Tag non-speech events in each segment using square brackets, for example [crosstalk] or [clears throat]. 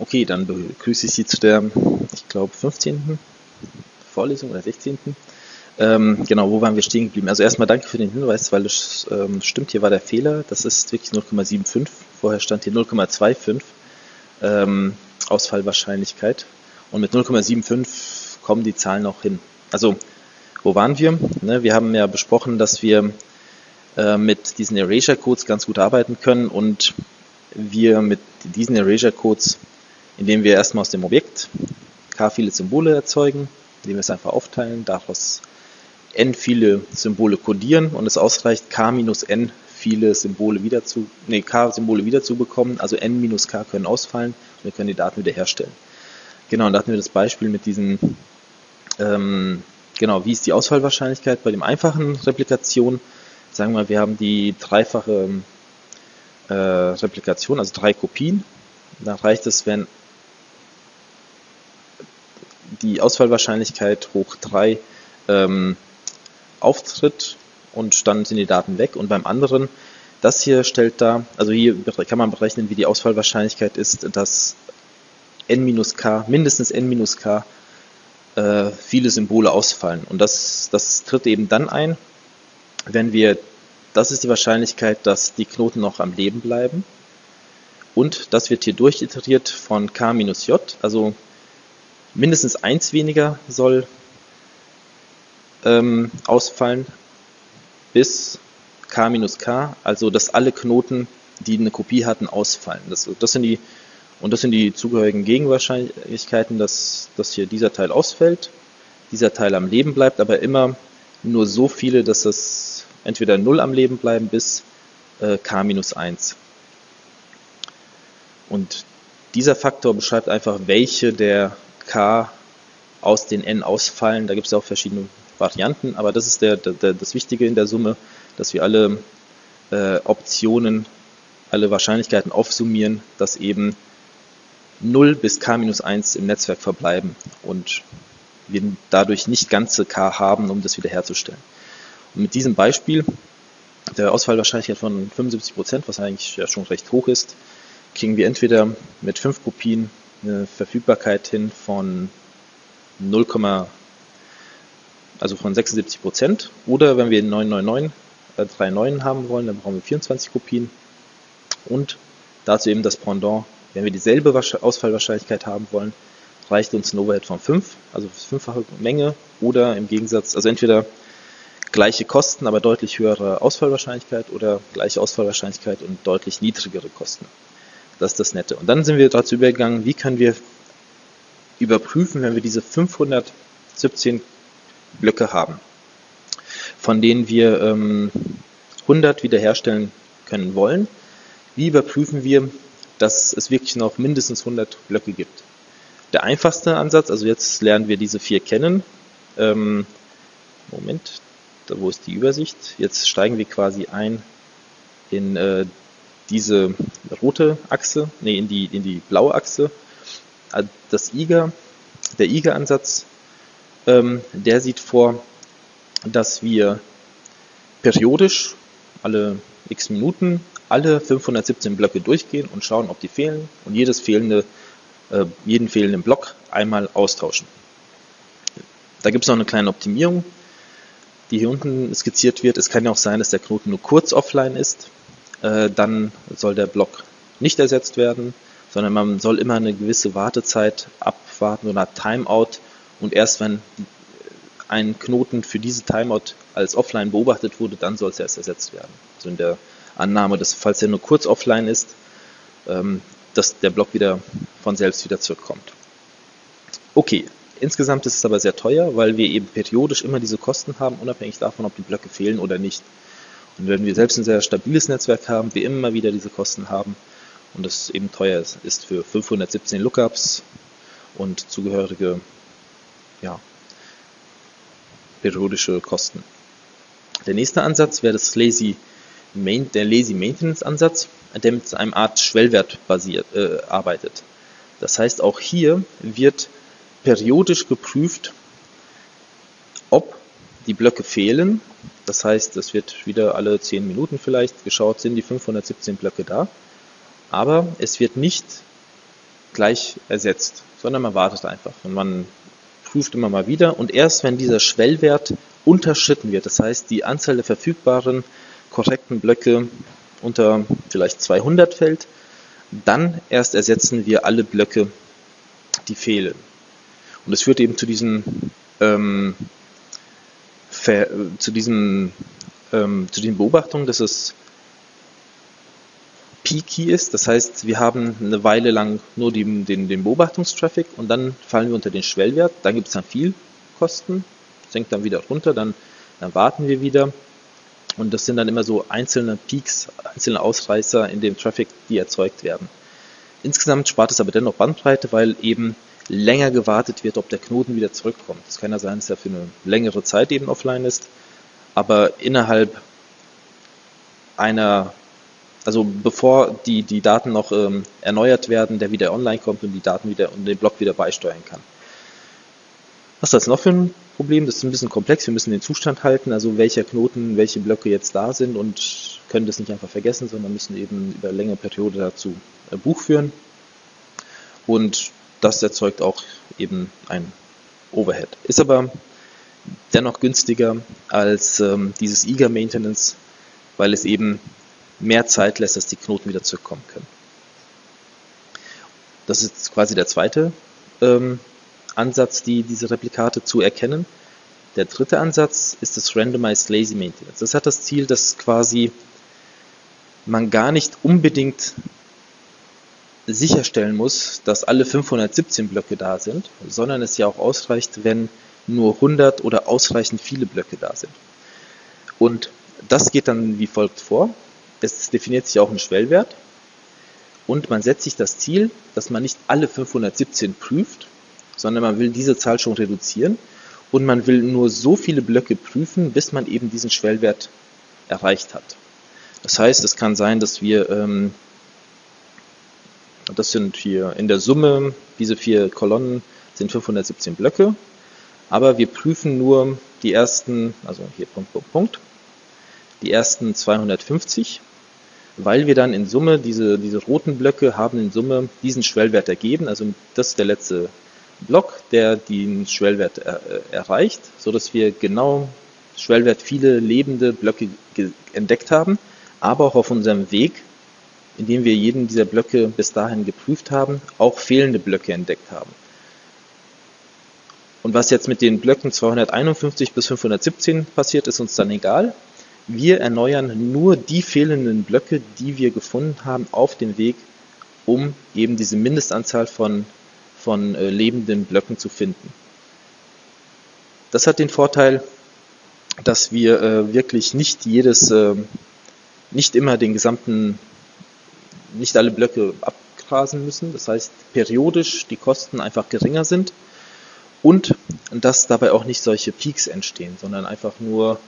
Okay, dann begrüße ich Sie zu der, ich glaube, 15. Vorlesung oder 16. Ähm, genau, wo waren wir stehen geblieben? Also erstmal danke für den Hinweis, weil es ähm, stimmt, hier war der Fehler. Das ist wirklich 0,75. Vorher stand hier 0,25 ähm, Ausfallwahrscheinlichkeit. Und mit 0,75 kommen die Zahlen auch hin. Also, wo waren wir? Ne, wir haben ja besprochen, dass wir äh, mit diesen Erasure-Codes ganz gut arbeiten können und wir mit diesen Erasure-Codes indem wir erstmal aus dem Objekt k viele Symbole erzeugen, indem wir es einfach aufteilen, daraus n viele Symbole codieren und es ausreicht, k minus n viele Symbole wieder zu, nee, k Symbole wieder zu bekommen, also n minus k können ausfallen und wir können die Daten wiederherstellen. Genau, und da hatten wir das Beispiel mit diesen, ähm, genau, wie ist die Ausfallwahrscheinlichkeit bei dem einfachen Replikation? Sagen wir, wir haben die dreifache äh, Replikation, also drei Kopien. Da reicht es, wenn die Ausfallwahrscheinlichkeit hoch 3 ähm, auftritt und dann sind die Daten weg. Und beim anderen, das hier stellt da, also hier kann man berechnen, wie die Ausfallwahrscheinlichkeit ist, dass n-k, mindestens n-k äh, viele Symbole ausfallen. Und das, das tritt eben dann ein, wenn wir, das ist die Wahrscheinlichkeit, dass die Knoten noch am Leben bleiben. Und das wird hier durchiteriert von k minus j, also mindestens eins weniger soll ähm, ausfallen bis k minus k, also dass alle Knoten, die eine Kopie hatten, ausfallen. Das, das sind die und das sind die zugehörigen Gegenwahrscheinlichkeiten, dass, dass hier dieser Teil ausfällt, dieser Teil am Leben bleibt, aber immer nur so viele, dass das entweder 0 am Leben bleiben bis äh, k minus 1. Und dieser Faktor beschreibt einfach, welche der k aus den n ausfallen. Da gibt es auch verschiedene Varianten, aber das ist der, der, das Wichtige in der Summe, dass wir alle äh, Optionen, alle Wahrscheinlichkeiten aufsummieren, dass eben 0 bis k minus 1 im Netzwerk verbleiben und wir dadurch nicht ganze k haben, um das wiederherzustellen. Und mit diesem Beispiel der Ausfallwahrscheinlichkeit von 75%, was eigentlich ja schon recht hoch ist, kriegen wir entweder mit 5 Kopien eine Verfügbarkeit hin von 0, also von 76 Prozent. Oder wenn wir 999 äh, 3,9 haben wollen, dann brauchen wir 24 Kopien. Und dazu eben das Pendant, wenn wir dieselbe Ausfallwahrscheinlichkeit haben wollen, reicht uns ein Overhead von 5, also fünffache Menge, oder im Gegensatz, also entweder gleiche Kosten, aber deutlich höhere Ausfallwahrscheinlichkeit oder gleiche Ausfallwahrscheinlichkeit und deutlich niedrigere Kosten. Das ist das Nette. Und dann sind wir dazu übergegangen, wie können wir überprüfen, wenn wir diese 517 Blöcke haben, von denen wir ähm, 100 wiederherstellen können wollen. Wie überprüfen wir, dass es wirklich noch mindestens 100 Blöcke gibt? Der einfachste Ansatz, also jetzt lernen wir diese vier kennen. Ähm, Moment, da wo ist die Übersicht? Jetzt steigen wir quasi ein in äh, diese rote Achse, nee, in die, in die blaue Achse. Äh, das IGA, der IGA-Ansatz, ähm, der sieht vor, dass wir periodisch alle x Minuten alle 517 Blöcke durchgehen und schauen, ob die fehlen und jedes fehlende, äh, jeden fehlenden Block einmal austauschen. Da gibt es noch eine kleine Optimierung, die hier unten skizziert wird. Es kann ja auch sein, dass der Knoten nur kurz offline ist äh, dann soll der Block nicht ersetzt werden, sondern man soll immer eine gewisse Wartezeit abwarten oder Timeout und erst wenn ein Knoten für diese Timeout als offline beobachtet wurde, dann soll es erst ersetzt werden. Also in der Annahme, dass falls er nur kurz offline ist, ähm, dass der Block wieder von selbst wieder zurückkommt. Okay, insgesamt ist es aber sehr teuer, weil wir eben periodisch immer diese Kosten haben, unabhängig davon, ob die Blöcke fehlen oder nicht. Und wenn wir selbst ein sehr stabiles Netzwerk haben, wir immer wieder diese Kosten haben und es eben teuer ist für 517 Lookups und zugehörige ja, periodische Kosten. Der nächste Ansatz wäre das Lazy Main, der Lazy Maintenance Ansatz, der mit einem Art Schwellwert basiert, äh, arbeitet. Das heißt, auch hier wird periodisch geprüft, die Blöcke fehlen das heißt, es wird wieder alle 10 Minuten vielleicht geschaut, sind die 517 Blöcke da. Aber es wird nicht gleich ersetzt, sondern man wartet einfach und man prüft immer mal wieder und erst wenn dieser Schwellwert unterschritten wird, das heißt die Anzahl der verfügbaren korrekten Blöcke unter vielleicht 200 fällt, dann erst ersetzen wir alle Blöcke, die fehlen. Und es führt eben zu diesen ähm, zu diesen ähm, zu den Beobachtungen, dass es peaky ist. Das heißt, wir haben eine Weile lang nur die, den, den Beobachtungstraffic und dann fallen wir unter den Schwellwert. Dann gibt es dann viel Kosten, senkt dann wieder runter, dann, dann warten wir wieder. Und das sind dann immer so einzelne Peaks, einzelne Ausreißer in dem Traffic, die erzeugt werden. Insgesamt spart es aber dennoch Bandbreite, weil eben länger gewartet wird, ob der Knoten wieder zurückkommt. Es kann ja sein, dass er für eine längere Zeit eben offline ist, aber innerhalb einer also bevor die, die Daten noch ähm, erneuert werden, der wieder online kommt und die Daten wieder und den Block wieder beisteuern kann. Was ist das noch für ein Problem? Das ist ein bisschen komplex. Wir müssen den Zustand halten, also welcher Knoten, welche Blöcke jetzt da sind und können das nicht einfach vergessen, sondern müssen eben über längere Periode dazu äh, Buch führen. Und das erzeugt auch eben ein Overhead. Ist aber dennoch günstiger als ähm, dieses Eager Maintenance, weil es eben mehr Zeit lässt, dass die Knoten wieder zurückkommen können. Das ist quasi der zweite ähm, Ansatz, die, diese Replikate zu erkennen. Der dritte Ansatz ist das Randomized Lazy Maintenance. Das hat das Ziel, dass quasi man gar nicht unbedingt sicherstellen muss, dass alle 517 Blöcke da sind, sondern es ja auch ausreicht, wenn nur 100 oder ausreichend viele Blöcke da sind. Und das geht dann wie folgt vor es definiert sich auch ein Schwellwert und man setzt sich das Ziel, dass man nicht alle 517 prüft, sondern man will diese Zahl schon reduzieren und man will nur so viele Blöcke prüfen, bis man eben diesen Schwellwert erreicht hat. Das heißt, es kann sein, dass wir, ähm, das sind hier in der Summe, diese vier Kolonnen sind 517 Blöcke, aber wir prüfen nur die ersten, also hier Punkt, Punkt, Punkt, die ersten 250 weil wir dann in Summe diese, diese roten Blöcke haben in Summe diesen Schwellwert ergeben. Also das ist der letzte Block, der den Schwellwert er, äh, erreicht, so dass wir genau Schwellwert viele lebende Blöcke entdeckt haben, aber auch auf unserem Weg, indem wir jeden dieser Blöcke bis dahin geprüft haben, auch fehlende Blöcke entdeckt haben. Und was jetzt mit den Blöcken 251 bis 517 passiert, ist uns dann egal wir erneuern nur die fehlenden Blöcke, die wir gefunden haben auf dem Weg, um eben diese Mindestanzahl von, von äh, lebenden Blöcken zu finden. Das hat den Vorteil, dass wir äh, wirklich nicht jedes, äh, nicht immer den gesamten, nicht alle Blöcke abgrasen müssen. Das heißt, periodisch die Kosten einfach geringer sind und dass dabei auch nicht solche Peaks entstehen, sondern einfach nur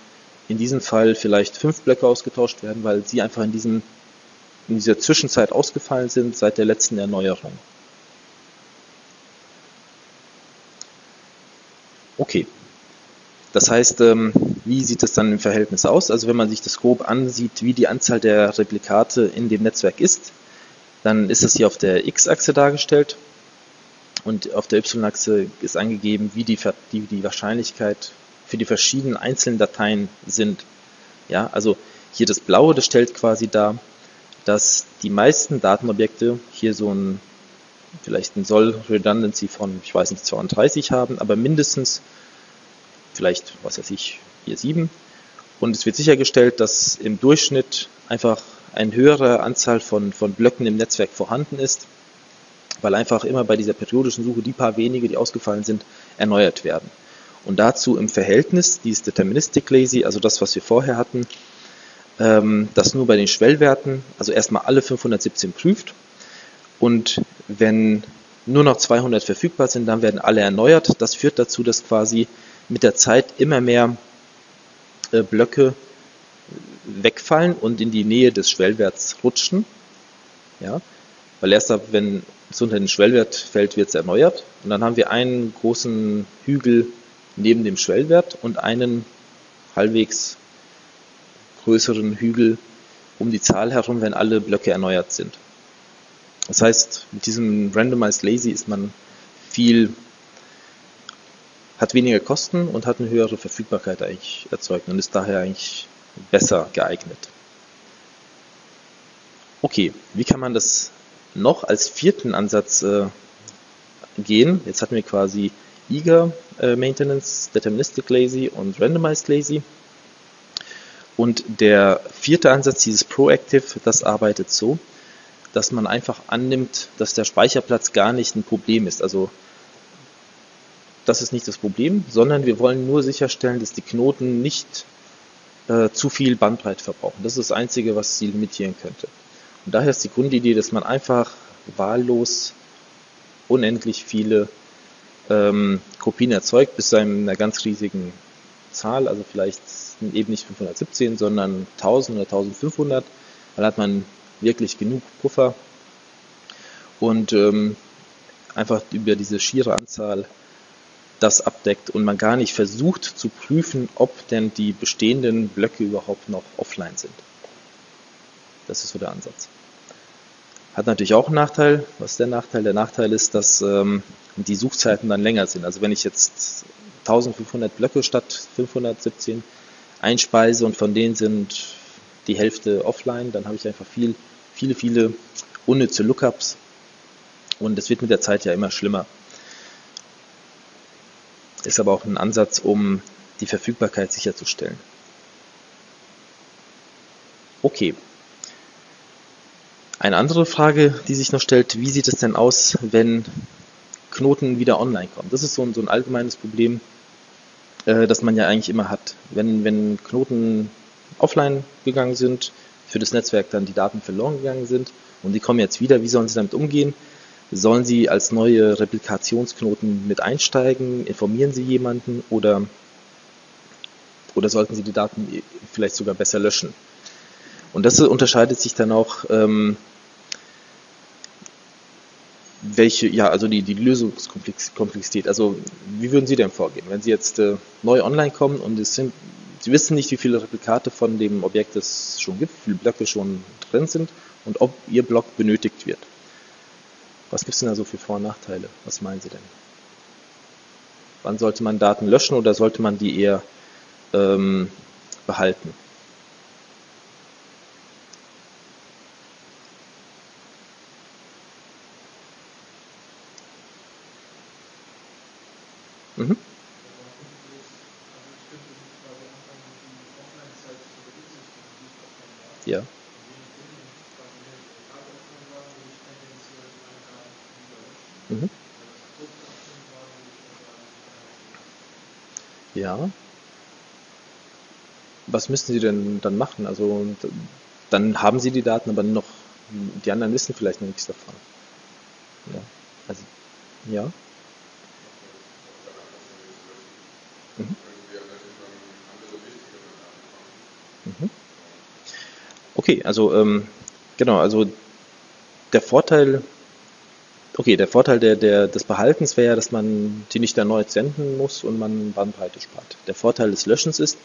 in diesem Fall vielleicht fünf Blöcke ausgetauscht werden, weil sie einfach in, diesem, in dieser Zwischenzeit ausgefallen sind seit der letzten Erneuerung. Okay. Das heißt, ähm, wie sieht es dann im Verhältnis aus? Also wenn man sich das grob ansieht, wie die Anzahl der Replikate in dem Netzwerk ist, dann ist es hier auf der x-Achse dargestellt und auf der y-Achse ist angegeben, wie die, die, die Wahrscheinlichkeit für die verschiedenen einzelnen Dateien sind. Ja, also hier das Blaue, das stellt quasi dar, dass die meisten Datenobjekte hier so ein vielleicht ein Soll Redundancy von, ich weiß nicht, 32 haben, aber mindestens vielleicht, was weiß ich, hier 7. Und es wird sichergestellt, dass im Durchschnitt einfach eine höhere Anzahl von, von Blöcken im Netzwerk vorhanden ist, weil einfach immer bei dieser periodischen Suche die paar wenige, die ausgefallen sind, erneuert werden. Und dazu im Verhältnis dieses Deterministic Lazy, also das, was wir vorher hatten, ähm, das nur bei den Schwellwerten, also erstmal alle 517 prüft. Und wenn nur noch 200 verfügbar sind, dann werden alle erneuert. Das führt dazu, dass quasi mit der Zeit immer mehr Blöcke wegfallen und in die Nähe des Schwellwerts rutschen. Ja, weil erst ab, wenn es unter den Schwellwert fällt, wird es erneuert. Und dann haben wir einen großen Hügel neben dem Schwellwert und einen halbwegs größeren Hügel um die Zahl herum, wenn alle Blöcke erneuert sind. Das heißt, mit diesem Randomized Lazy ist man viel, hat weniger Kosten und hat eine höhere Verfügbarkeit eigentlich erzeugt und ist daher eigentlich besser geeignet. Okay, wie kann man das noch als vierten Ansatz äh, gehen? Jetzt hatten wir quasi Eager äh, Maintenance, Deterministic Lazy und Randomized Lazy. Und der vierte Ansatz, dieses Proactive, das arbeitet so, dass man einfach annimmt, dass der Speicherplatz gar nicht ein Problem ist. Also das ist nicht das Problem, sondern wir wollen nur sicherstellen, dass die Knoten nicht äh, zu viel Bandbreite verbrauchen. Das ist das Einzige, was sie limitieren könnte. Und daher ist die Grundidee, dass man einfach wahllos unendlich viele ähm, Kopien erzeugt bis zu einer ganz riesigen Zahl, also vielleicht eben nicht 517, sondern 1000 oder 1500. Dann hat man wirklich genug Puffer und ähm, einfach über diese schiere Anzahl das abdeckt und man gar nicht versucht zu prüfen, ob denn die bestehenden Blöcke überhaupt noch offline sind. Das ist so der Ansatz. Hat natürlich auch einen Nachteil. Was ist der Nachteil? Der Nachteil ist, dass ähm, die Suchzeiten dann länger sind. Also wenn ich jetzt 1500 Blöcke statt 517 einspeise und von denen sind die Hälfte offline, dann habe ich einfach viel, viele, viele unnütze Lookups und es wird mit der Zeit ja immer schlimmer. Ist aber auch ein Ansatz, um die Verfügbarkeit sicherzustellen. Okay, eine andere Frage, die sich noch stellt, wie sieht es denn aus, wenn Knoten wieder online kommen? Das ist so ein, so ein allgemeines Problem, äh, das man ja eigentlich immer hat. Wenn, wenn Knoten offline gegangen sind, für das Netzwerk dann die Daten verloren gegangen sind und die kommen jetzt wieder, wie sollen sie damit umgehen? Sollen sie als neue Replikationsknoten mit einsteigen? Informieren sie jemanden oder, oder sollten sie die Daten vielleicht sogar besser löschen? Und das unterscheidet sich dann auch ähm, welche, ja, also die, die Lösungskomplexität. Also wie würden Sie denn vorgehen, wenn Sie jetzt äh, neu online kommen und es sind, Sie wissen nicht, wie viele Replikate von dem Objekt es schon gibt, wie viele Blöcke schon drin sind und ob Ihr Block benötigt wird. Was gibt es denn da so für Vor- und Nachteile? Was meinen Sie denn? Wann sollte man Daten löschen oder sollte man die eher ähm, behalten? Ja. Was müssten Sie denn dann machen? Also dann haben Sie die Daten, aber noch die anderen wissen vielleicht noch nichts davon. Ja. Also ja. Mhm. Mhm. Okay, also ähm, genau, also der Vorteil, okay, der Vorteil der, der, des Behaltens wäre ja, dass man die nicht erneut senden muss und man Bandbreite spart. Der Vorteil des Löschens ist,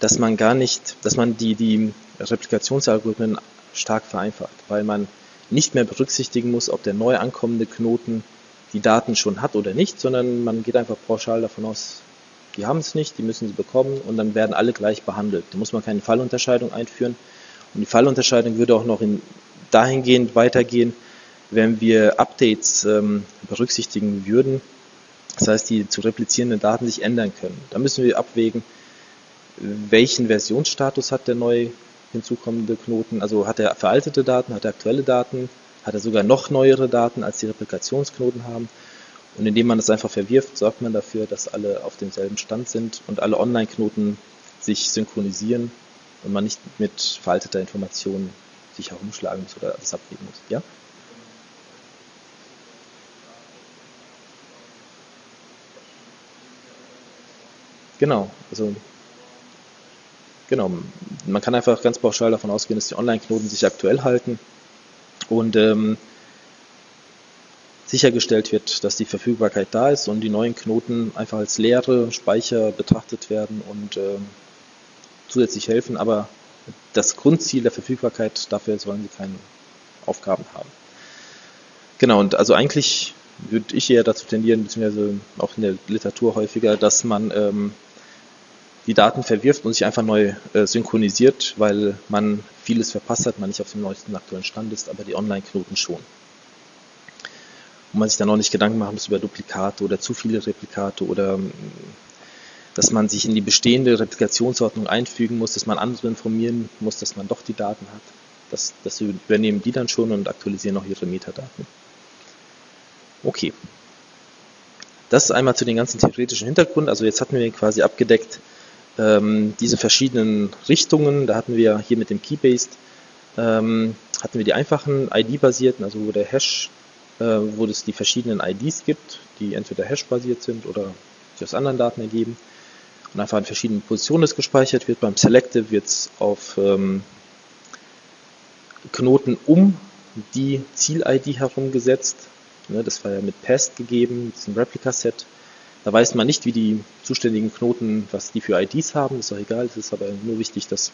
dass man gar nicht, dass man die, die Replikationsalgorithmen stark vereinfacht, weil man nicht mehr berücksichtigen muss, ob der neu ankommende Knoten die Daten schon hat oder nicht, sondern man geht einfach pauschal davon aus, die haben es nicht, die müssen sie bekommen und dann werden alle gleich behandelt. Da muss man keine Fallunterscheidung einführen. Und die Fallunterscheidung würde auch noch in, dahingehend weitergehen, wenn wir Updates ähm, berücksichtigen würden. Das heißt, die zu replizierenden Daten sich ändern können. Da müssen wir abwägen, welchen Versionsstatus hat der neu hinzukommende Knoten. Also hat er veraltete Daten, hat er aktuelle Daten, hat er sogar noch neuere Daten, als die Replikationsknoten haben. Und indem man das einfach verwirft, sorgt man dafür, dass alle auf demselben Stand sind und alle Online-Knoten sich synchronisieren und man nicht mit veralteter Information sich herumschlagen muss oder das abwägen muss. Ja? Genau, also genau, man kann einfach ganz pauschal davon ausgehen, dass die Online-Knoten sich aktuell halten und ähm, sichergestellt wird, dass die Verfügbarkeit da ist und die neuen Knoten einfach als leere Speicher betrachtet werden und äh, zusätzlich helfen. Aber das Grundziel der Verfügbarkeit, dafür sollen sie keine Aufgaben haben. Genau, und also eigentlich würde ich eher dazu tendieren, beziehungsweise auch in der Literatur häufiger, dass man ähm, die Daten verwirft und sich einfach neu äh, synchronisiert, weil man vieles verpasst hat, man nicht auf dem neuesten aktuellen Stand ist, aber die Online-Knoten schon. Und man sich dann auch nicht Gedanken machen muss über Duplikate oder zu viele Replikate oder ähm, dass man sich in die bestehende Replikationsordnung einfügen muss, dass man andere informieren muss, dass man doch die Daten hat. Das, das übernehmen die dann schon und aktualisieren auch ihre Metadaten. Okay. Das ist einmal zu den ganzen theoretischen Hintergrund. Also jetzt hatten wir quasi abgedeckt ähm, diese verschiedenen Richtungen. Da hatten wir hier mit dem Keybased ähm, hatten wir die einfachen ID-basierten, also wo der Hash, äh, wo es die verschiedenen IDs gibt, die entweder Hash-basiert sind oder sich aus anderen Daten ergeben und einfach in verschiedenen Positionen gespeichert wird. Beim Selective wird es auf ähm, Knoten um die Ziel-ID herumgesetzt. Ne, das war ja mit PAST gegeben, diesem Replica-Set. Da weiß man nicht, wie die zuständigen Knoten, was die für IDs haben, ist auch egal, es ist aber nur wichtig, dass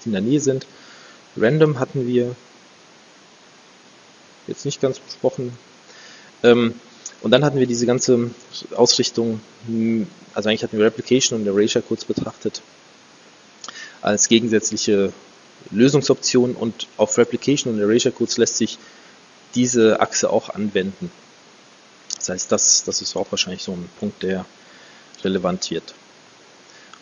sie in der Nähe sind. Random hatten wir jetzt nicht ganz besprochen. Ähm, und dann hatten wir diese ganze Ausrichtung, also eigentlich hatten wir Replication und Erasure kurz betrachtet, als gegensätzliche Lösungsoption und auf Replication und Erasure Codes lässt sich diese Achse auch anwenden. Das heißt, das, das ist auch wahrscheinlich so ein Punkt, der relevant wird.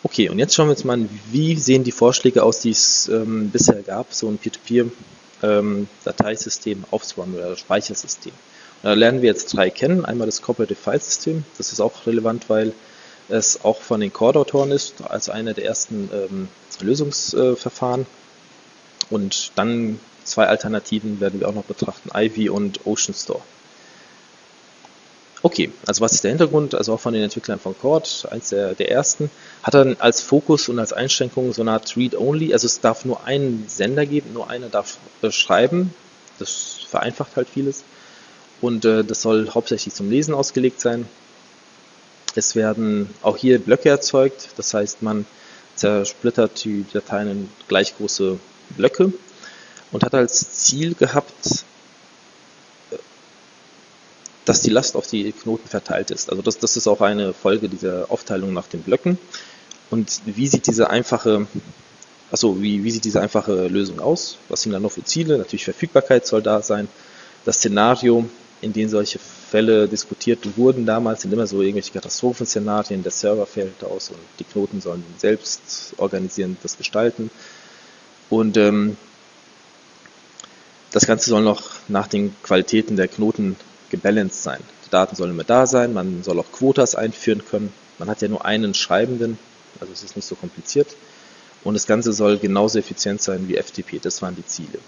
Okay, und jetzt schauen wir uns mal an, wie sehen die Vorschläge aus, die es ähm, bisher gab, so ein Peer-to-Peer-Dateisystem ähm, aufzubauen oder Speichersystem. Und da lernen wir jetzt drei kennen. Einmal das Cooperative File System, das ist auch relevant, weil es auch von den Core-Autoren ist, als eine der ersten ähm, Lösungsverfahren. Und dann zwei Alternativen werden wir auch noch betrachten, Ivy und Ocean Store. Okay, also was ist der Hintergrund? Also auch von den Entwicklern von Cord, eins der, der ersten, hat dann als Fokus und als Einschränkung so eine Art Read-Only, also es darf nur einen Sender geben, nur einer darf schreiben, das vereinfacht halt vieles und äh, das soll hauptsächlich zum Lesen ausgelegt sein. Es werden auch hier Blöcke erzeugt, das heißt man zersplittert die Dateien in gleich große Blöcke und hat als Ziel gehabt, dass die Last auf die Knoten verteilt ist. Also das, das ist auch eine Folge dieser Aufteilung nach den Blöcken. Und wie sieht diese einfache, also wie, wie sieht diese einfache Lösung aus? Was sind da noch für Ziele? Natürlich Verfügbarkeit soll da sein. Das Szenario, in dem solche Fälle diskutiert wurden damals, sind immer so irgendwelche Katastrophenszenarien. Der Server fällt aus und die Knoten sollen selbst organisieren, das gestalten. Und ähm, das Ganze soll noch nach den Qualitäten der Knoten gebalanced sein. Die Daten sollen immer da sein, man soll auch Quotas einführen können. Man hat ja nur einen Schreibenden, also es ist nicht so kompliziert. Und das Ganze soll genauso effizient sein wie FTP. Das waren die Ziele.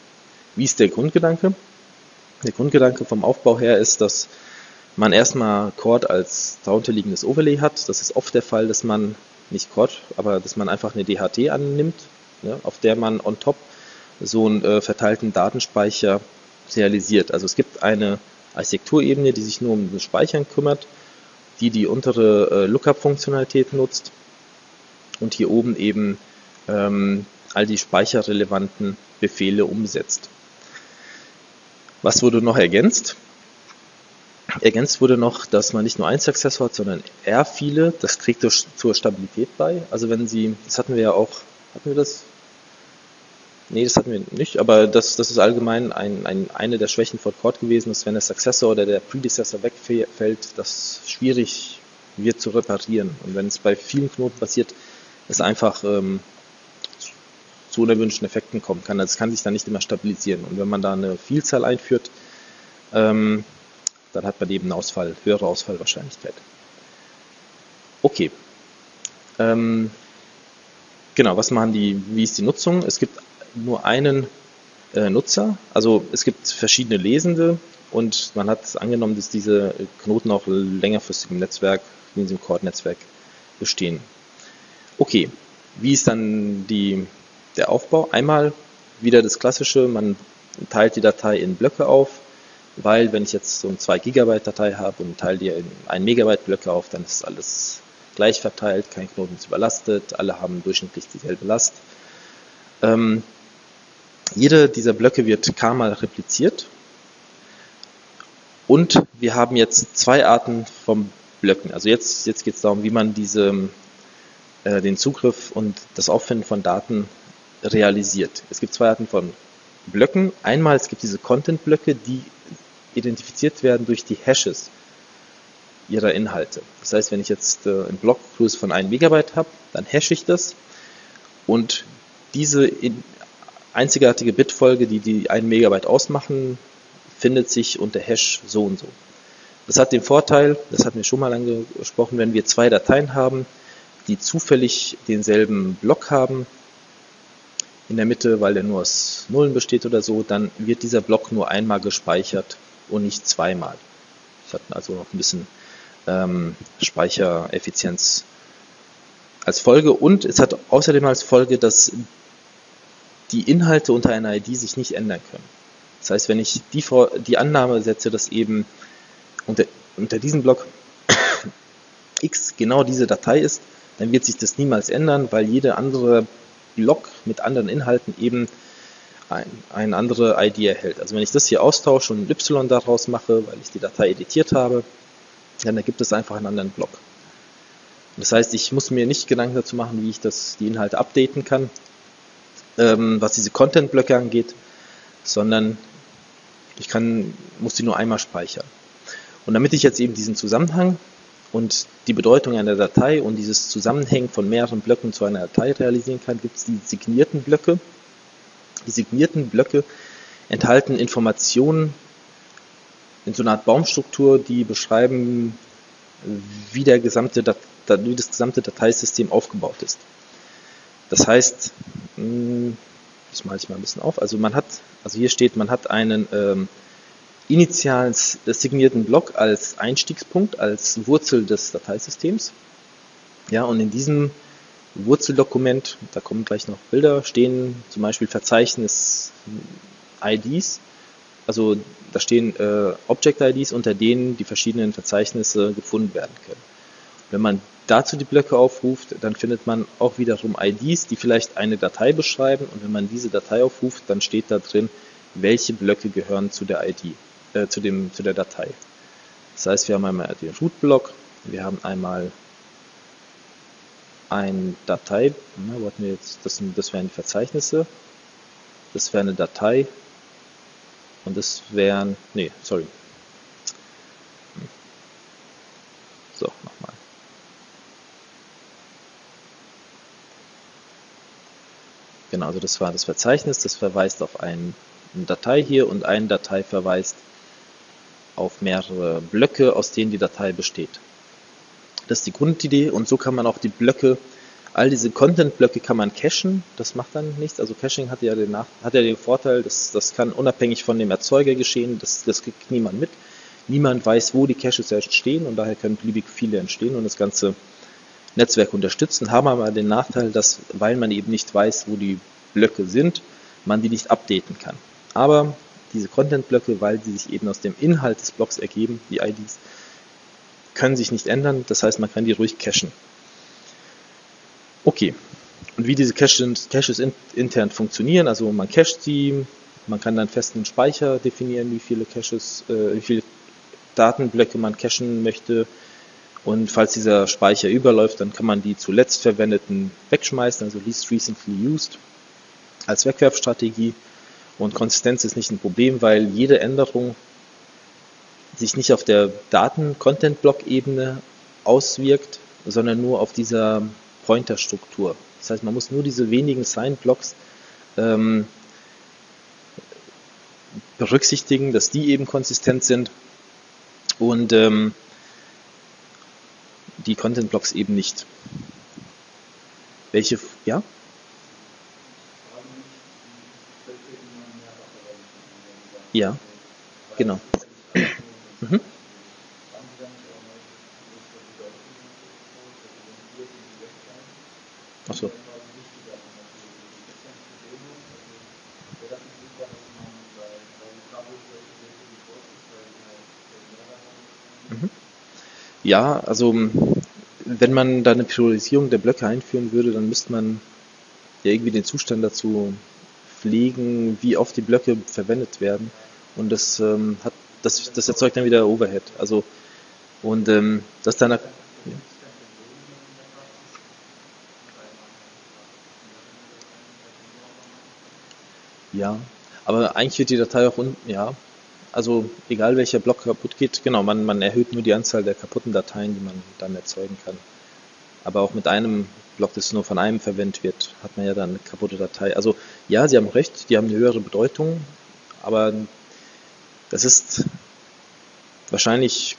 Wie ist der Grundgedanke? Der Grundgedanke vom Aufbau her ist, dass man erstmal Cord als darunterliegendes Overlay hat. Das ist oft der Fall, dass man nicht Cord, aber dass man einfach eine DHT annimmt, ne, auf der man on top so einen äh, verteilten Datenspeicher realisiert. Also es gibt eine Architekturebene, die sich nur um das Speichern kümmert, die die untere äh, Lookup-Funktionalität nutzt und hier oben eben ähm, all die speicherrelevanten Befehle umsetzt. Was wurde noch ergänzt? Ergänzt wurde noch, dass man nicht nur ein Successor hat, sondern R viele. Das trägt zur Stabilität bei. Also wenn Sie, das hatten wir ja auch, hatten wir das Nee, das hatten wir nicht, aber das, das ist allgemein ein, ein, eine der Schwächen von Cord gewesen, dass wenn der Successor oder der Predecessor wegfällt, das schwierig wird zu reparieren. Und wenn es bei vielen Knoten passiert, es einfach ähm, zu unerwünschten Effekten kommen kann. Das kann sich dann nicht immer stabilisieren. Und wenn man da eine Vielzahl einführt, ähm, dann hat man eben eine Ausfall, höhere Ausfallwahrscheinlichkeit. Okay. Ähm, genau, was machen die, wie ist die Nutzung? Es gibt nur einen äh, Nutzer. Also es gibt verschiedene Lesende und man hat angenommen, dass diese Knoten auch längerfristig im Netzwerk, in diesem Core-Netzwerk bestehen. Okay, wie ist dann die, der Aufbau? Einmal wieder das klassische, man teilt die Datei in Blöcke auf, weil wenn ich jetzt so eine 2 Gigabyte Datei habe und teile die in 1 Megabyte Blöcke auf, dann ist alles gleich verteilt, kein Knoten ist überlastet, alle haben durchschnittlich dieselbe Last. Ähm, jede dieser Blöcke wird k mal repliziert Und wir haben jetzt zwei Arten von Blöcken. Also jetzt, jetzt geht es darum, wie man diese, äh, den Zugriff und das Auffinden von Daten realisiert. Es gibt zwei Arten von Blöcken. Einmal es gibt diese Content-Blöcke, die identifiziert werden durch die Hashes ihrer Inhalte. Das heißt, wenn ich jetzt äh, einen Blockgröße von 1 Megabyte habe, dann hashe ich das und diese einzigartige Bitfolge, die die 1 Megabyte ausmachen, findet sich unter Hash so und so. Das hat den Vorteil, das hatten wir schon mal angesprochen, wenn wir zwei Dateien haben, die zufällig denselben Block haben, in der Mitte, weil der nur aus Nullen besteht oder so, dann wird dieser Block nur einmal gespeichert und nicht zweimal. Das hat also noch ein bisschen ähm, Speichereffizienz als Folge und es hat außerdem als Folge, dass die Inhalte unter einer ID sich nicht ändern können. Das heißt, wenn ich die, die Annahme setze, dass eben unter, unter diesem Block [coughs] x genau diese Datei ist, dann wird sich das niemals ändern, weil jede andere Block mit anderen Inhalten eben ein, eine andere ID erhält. Also wenn ich das hier austausche und ein Y daraus mache, weil ich die Datei editiert habe, dann ergibt es einfach einen anderen Block. Das heißt, ich muss mir nicht Gedanken dazu machen, wie ich das, die Inhalte updaten kann, ähm, was diese Content-Blöcke angeht, sondern ich kann, muss die nur einmal speichern. Und damit ich jetzt eben diesen Zusammenhang und die Bedeutung einer Datei und dieses Zusammenhängen von mehreren Blöcken zu einer Datei realisieren kann, gibt es die signierten Blöcke. Die signierten Blöcke enthalten Informationen in so einer Art Baumstruktur, die beschreiben, wie, der gesamte wie das gesamte Dateisystem aufgebaut ist. Das heißt, hm, das male ich mal ein bisschen auf. Also man hat, also hier steht, man hat einen ähm, initialen signierten Block als Einstiegspunkt, als Wurzel des Dateisystems. Ja, und in diesem Wurzeldokument, da kommen gleich noch Bilder, stehen zum Beispiel Verzeichnis IDs. Also da stehen äh, Object IDs, unter denen die verschiedenen Verzeichnisse gefunden werden können. Wenn man dazu die Blöcke aufruft, dann findet man auch wiederum IDs, die vielleicht eine Datei beschreiben. Und wenn man diese Datei aufruft, dann steht da drin, welche Blöcke gehören zu der ID äh, zu, dem, zu der Datei. Das heißt, wir haben einmal den Root-Block, wir haben einmal ein Datei, ne, wo hatten wir jetzt, das, das wären die Verzeichnisse, das wäre eine Datei und das wären, nee, sorry. Genau, also das war das Verzeichnis, das verweist auf ein, eine Datei hier und eine Datei verweist auf mehrere Blöcke, aus denen die Datei besteht. Das ist die Grundidee und so kann man auch die Blöcke, all diese Content-Blöcke kann man cachen, das macht dann nichts. Also Caching hat ja den, Nach hat ja den Vorteil, dass das kann unabhängig von dem Erzeuger geschehen, das, das kriegt niemand mit. Niemand weiß, wo die Caches entstehen und daher können beliebig viele entstehen und das ganze Netzwerk unterstützen, haben aber den Nachteil, dass, weil man eben nicht weiß, wo die Blöcke sind, man die nicht updaten kann. Aber diese Content-Blöcke, weil sie sich eben aus dem Inhalt des Blocks ergeben, die IDs, können sich nicht ändern. Das heißt, man kann die ruhig cachen. Okay. Und wie diese Caches, intern funktionieren, also man cachet sie, man kann dann festen Speicher definieren, wie viele Caches, äh, wie viele Datenblöcke man cachen möchte. Und falls dieser Speicher überläuft, dann kann man die zuletzt verwendeten wegschmeißen, also least recently used, als Wegwerfstrategie. Und Konsistenz ist nicht ein Problem, weil jede Änderung sich nicht auf der Daten-Content-Block-Ebene auswirkt, sondern nur auf dieser Pointer-Struktur. Das heißt, man muss nur diese wenigen Sign-Blocks ähm, berücksichtigen, dass die eben konsistent sind und ähm, die Content-Blocks eben nicht. Welche, ja? Ja, genau. Mhm. Achso. Mhm. Ja, also wenn man da eine Priorisierung der Blöcke einführen würde, dann müsste man ja irgendwie den Zustand dazu pflegen, wie oft die Blöcke verwendet werden. Und das ähm, hat das, das erzeugt dann wieder Overhead. Also und ähm, das dann ja, aber eigentlich wird die Datei auch unten, ja, also egal welcher Block kaputt geht, genau, man, man erhöht nur die Anzahl der kaputten Dateien, die man dann erzeugen kann. Aber auch mit einem Block, das nur von einem verwendet wird, hat man ja dann eine kaputte Datei. Also ja, Sie haben recht, die haben eine höhere Bedeutung, aber das ist wahrscheinlich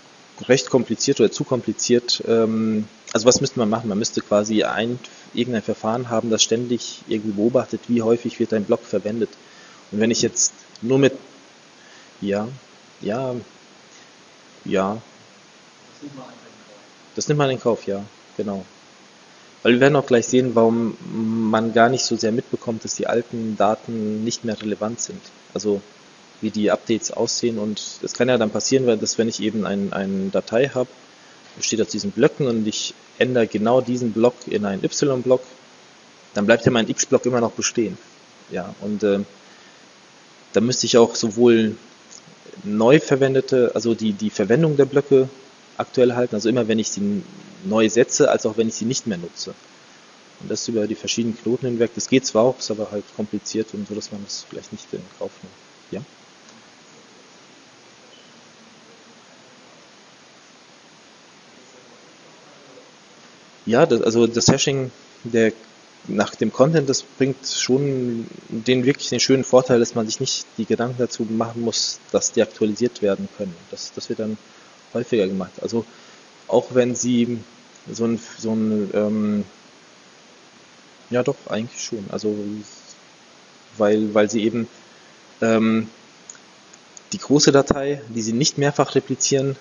recht kompliziert oder zu kompliziert. Ähm, also was müsste man machen? Man müsste quasi ein, irgendein Verfahren haben, das ständig irgendwie beobachtet, wie häufig wird ein Block verwendet. Und wenn ich jetzt nur mit, ja, ja, ja, das nimmt man in Kauf, ja, genau. Weil wir werden auch gleich sehen, warum man gar nicht so sehr mitbekommt, dass die alten Daten nicht mehr relevant sind. Also wie die Updates aussehen und es kann ja dann passieren, dass wenn ich eben eine ein Datei habe, besteht aus diesen Blöcken und ich ändere genau diesen Block in einen Y-Block, dann bleibt ja mein X-Block immer noch bestehen. Ja, und äh, da müsste ich auch sowohl neu verwendete, also die, die Verwendung der Blöcke aktuell halten, also immer wenn ich sie neu setze, als auch wenn ich sie nicht mehr nutze. Und das über die verschiedenen Knoten hinweg. Das geht zwar auch, ist aber halt kompliziert und so, dass man das vielleicht nicht in Kauf nimmt. Ja? Ja, das, also das Hashing der nach dem Content, das bringt schon den wirklich den schönen Vorteil, dass man sich nicht die Gedanken dazu machen muss, dass die aktualisiert werden können. Das, das wird dann häufiger gemacht. Also auch wenn sie so ein, so ein ähm, ja doch, eigentlich schon. Also weil, weil sie eben ähm, die große Datei, die sie nicht mehrfach replizieren,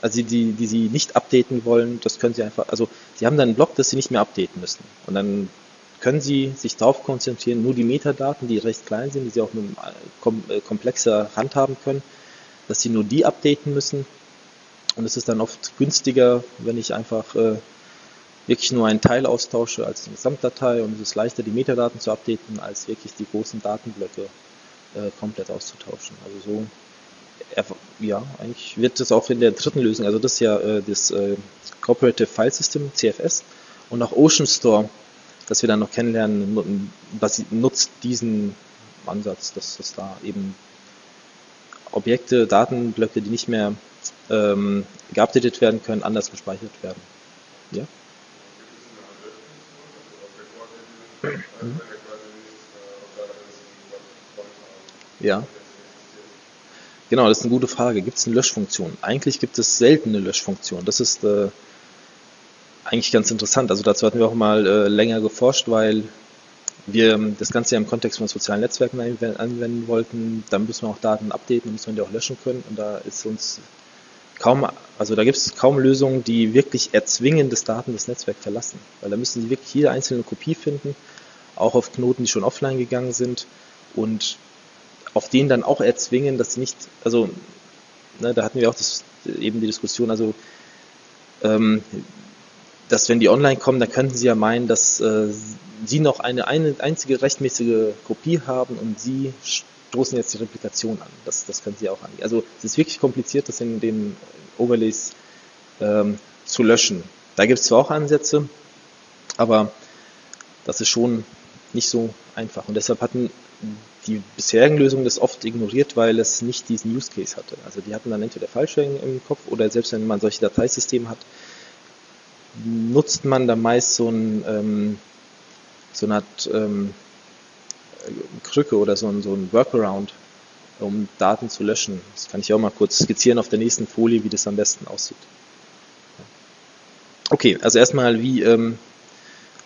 also die, die sie nicht updaten wollen, das können sie einfach, also sie haben dann einen Block, das sie nicht mehr updaten müssen. Und dann können sie sich darauf konzentrieren, nur die Metadaten, die recht klein sind, die sie auch mit äh, komplexer handhaben können, dass sie nur die updaten müssen. Und es ist dann oft günstiger, wenn ich einfach äh, wirklich nur einen Teil austausche als eine Gesamtdatei und es ist leichter, die Metadaten zu updaten, als wirklich die großen Datenblöcke äh, komplett auszutauschen. Also so, ja, eigentlich wird das auch in der dritten Lösung, also das ist ja äh, das äh, Cooperative File System, CFS, und auch Ocean Store, das wir dann noch kennenlernen, nutzt diesen Ansatz, dass das da eben Objekte, Datenblöcke, die nicht mehr ähm, geupdatet werden können, anders gespeichert werden. Ja? Ja. Genau, das ist eine gute Frage. Gibt es eine Löschfunktion? Eigentlich gibt es selten eine Löschfunktion. Das ist äh, eigentlich ganz interessant. Also dazu hatten wir auch mal äh, länger geforscht, weil wir das Ganze ja im Kontext von sozialen Netzwerken anwenden wollten. Da müssen wir auch Daten updaten, müssen wir die auch löschen können. Und da ist uns kaum, also da gibt es kaum Lösungen, die wirklich erzwingen, dass Daten das Netzwerk verlassen. Weil da müssen sie wirklich jede einzelne Kopie finden, auch auf Knoten, die schon offline gegangen sind und auf denen dann auch erzwingen, dass sie nicht, also ne, da hatten wir auch das, eben die Diskussion, also ähm, dass wenn die online kommen, dann könnten sie ja meinen, dass äh, sie noch eine, eine einzige rechtmäßige Kopie haben und sie stoßen jetzt die Replikation an. Das, das können Sie auch an. Also es ist wirklich kompliziert, das in den Overlays ähm, zu löschen. Da gibt es zwar auch Ansätze, aber das ist schon nicht so einfach. Und deshalb hatten die bisherigen Lösungen das oft ignoriert, weil es nicht diesen Use Case hatte. Also die hatten dann entweder falsch im Kopf oder selbst wenn man solche Dateisysteme hat, nutzt man da meist so, ein, ähm, so eine Art ähm, Krücke oder so ein, so ein Workaround, um Daten zu löschen. Das kann ich auch mal kurz skizzieren auf der nächsten Folie, wie das am besten aussieht. Okay, also erstmal, wie ähm,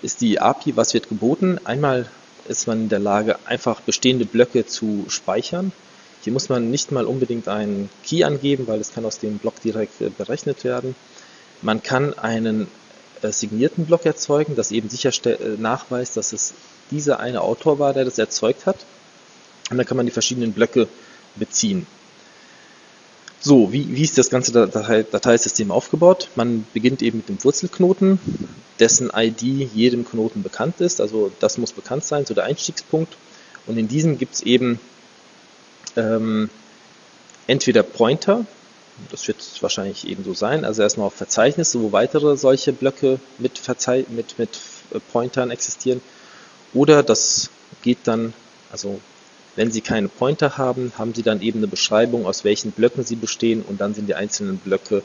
ist die API, was wird geboten? Einmal ist man in der Lage, einfach bestehende Blöcke zu speichern. Hier muss man nicht mal unbedingt einen Key angeben, weil es kann aus dem Block direkt äh, berechnet werden. Man kann einen signierten Block erzeugen, das eben sicher äh, nachweist, dass es dieser eine Autor war, der das erzeugt hat. Und dann kann man die verschiedenen Blöcke beziehen. So, wie, wie ist das ganze Datei, Dateisystem aufgebaut? Man beginnt eben mit dem Wurzelknoten, dessen ID jedem Knoten bekannt ist. Also das muss bekannt sein, so der Einstiegspunkt. Und in diesem gibt es eben ähm, entweder Pointer, das wird wahrscheinlich eben so sein, also erstmal auf Verzeichnisse, wo weitere solche Blöcke mit, Verzei mit, mit äh, Pointern existieren, oder das geht dann, also wenn Sie keine Pointer haben, haben Sie dann eben eine Beschreibung, aus welchen Blöcken sie bestehen und dann sind die einzelnen Blöcke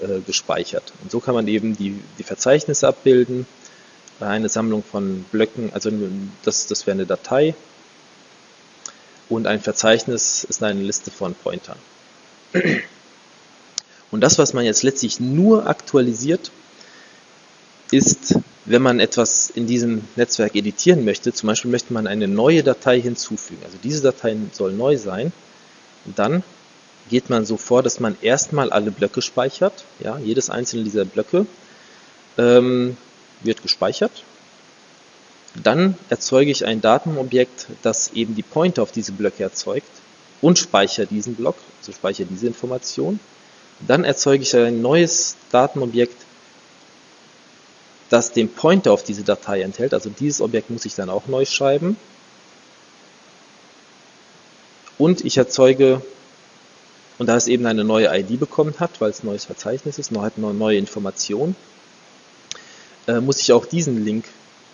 äh, gespeichert. Und so kann man eben die, die Verzeichnisse abbilden, eine Sammlung von Blöcken, also das, das wäre eine Datei und ein Verzeichnis ist eine Liste von Pointern. Und das, was man jetzt letztlich nur aktualisiert, ist, wenn man etwas in diesem Netzwerk editieren möchte, zum Beispiel möchte man eine neue Datei hinzufügen, also diese Datei soll neu sein, dann geht man so vor, dass man erstmal alle Blöcke speichert, ja, jedes einzelne dieser Blöcke ähm, wird gespeichert. Dann erzeuge ich ein Datenobjekt, das eben die Pointer auf diese Blöcke erzeugt und speichere diesen Block, also speichere diese Information. Dann erzeuge ich ein neues Datenobjekt, das den Pointer auf diese Datei enthält. Also dieses Objekt muss ich dann auch neu schreiben. Und ich erzeuge, und da es eben eine neue ID bekommen hat, weil es ein neues Verzeichnis ist, hat eine neue Information, äh, muss ich auch diesen Link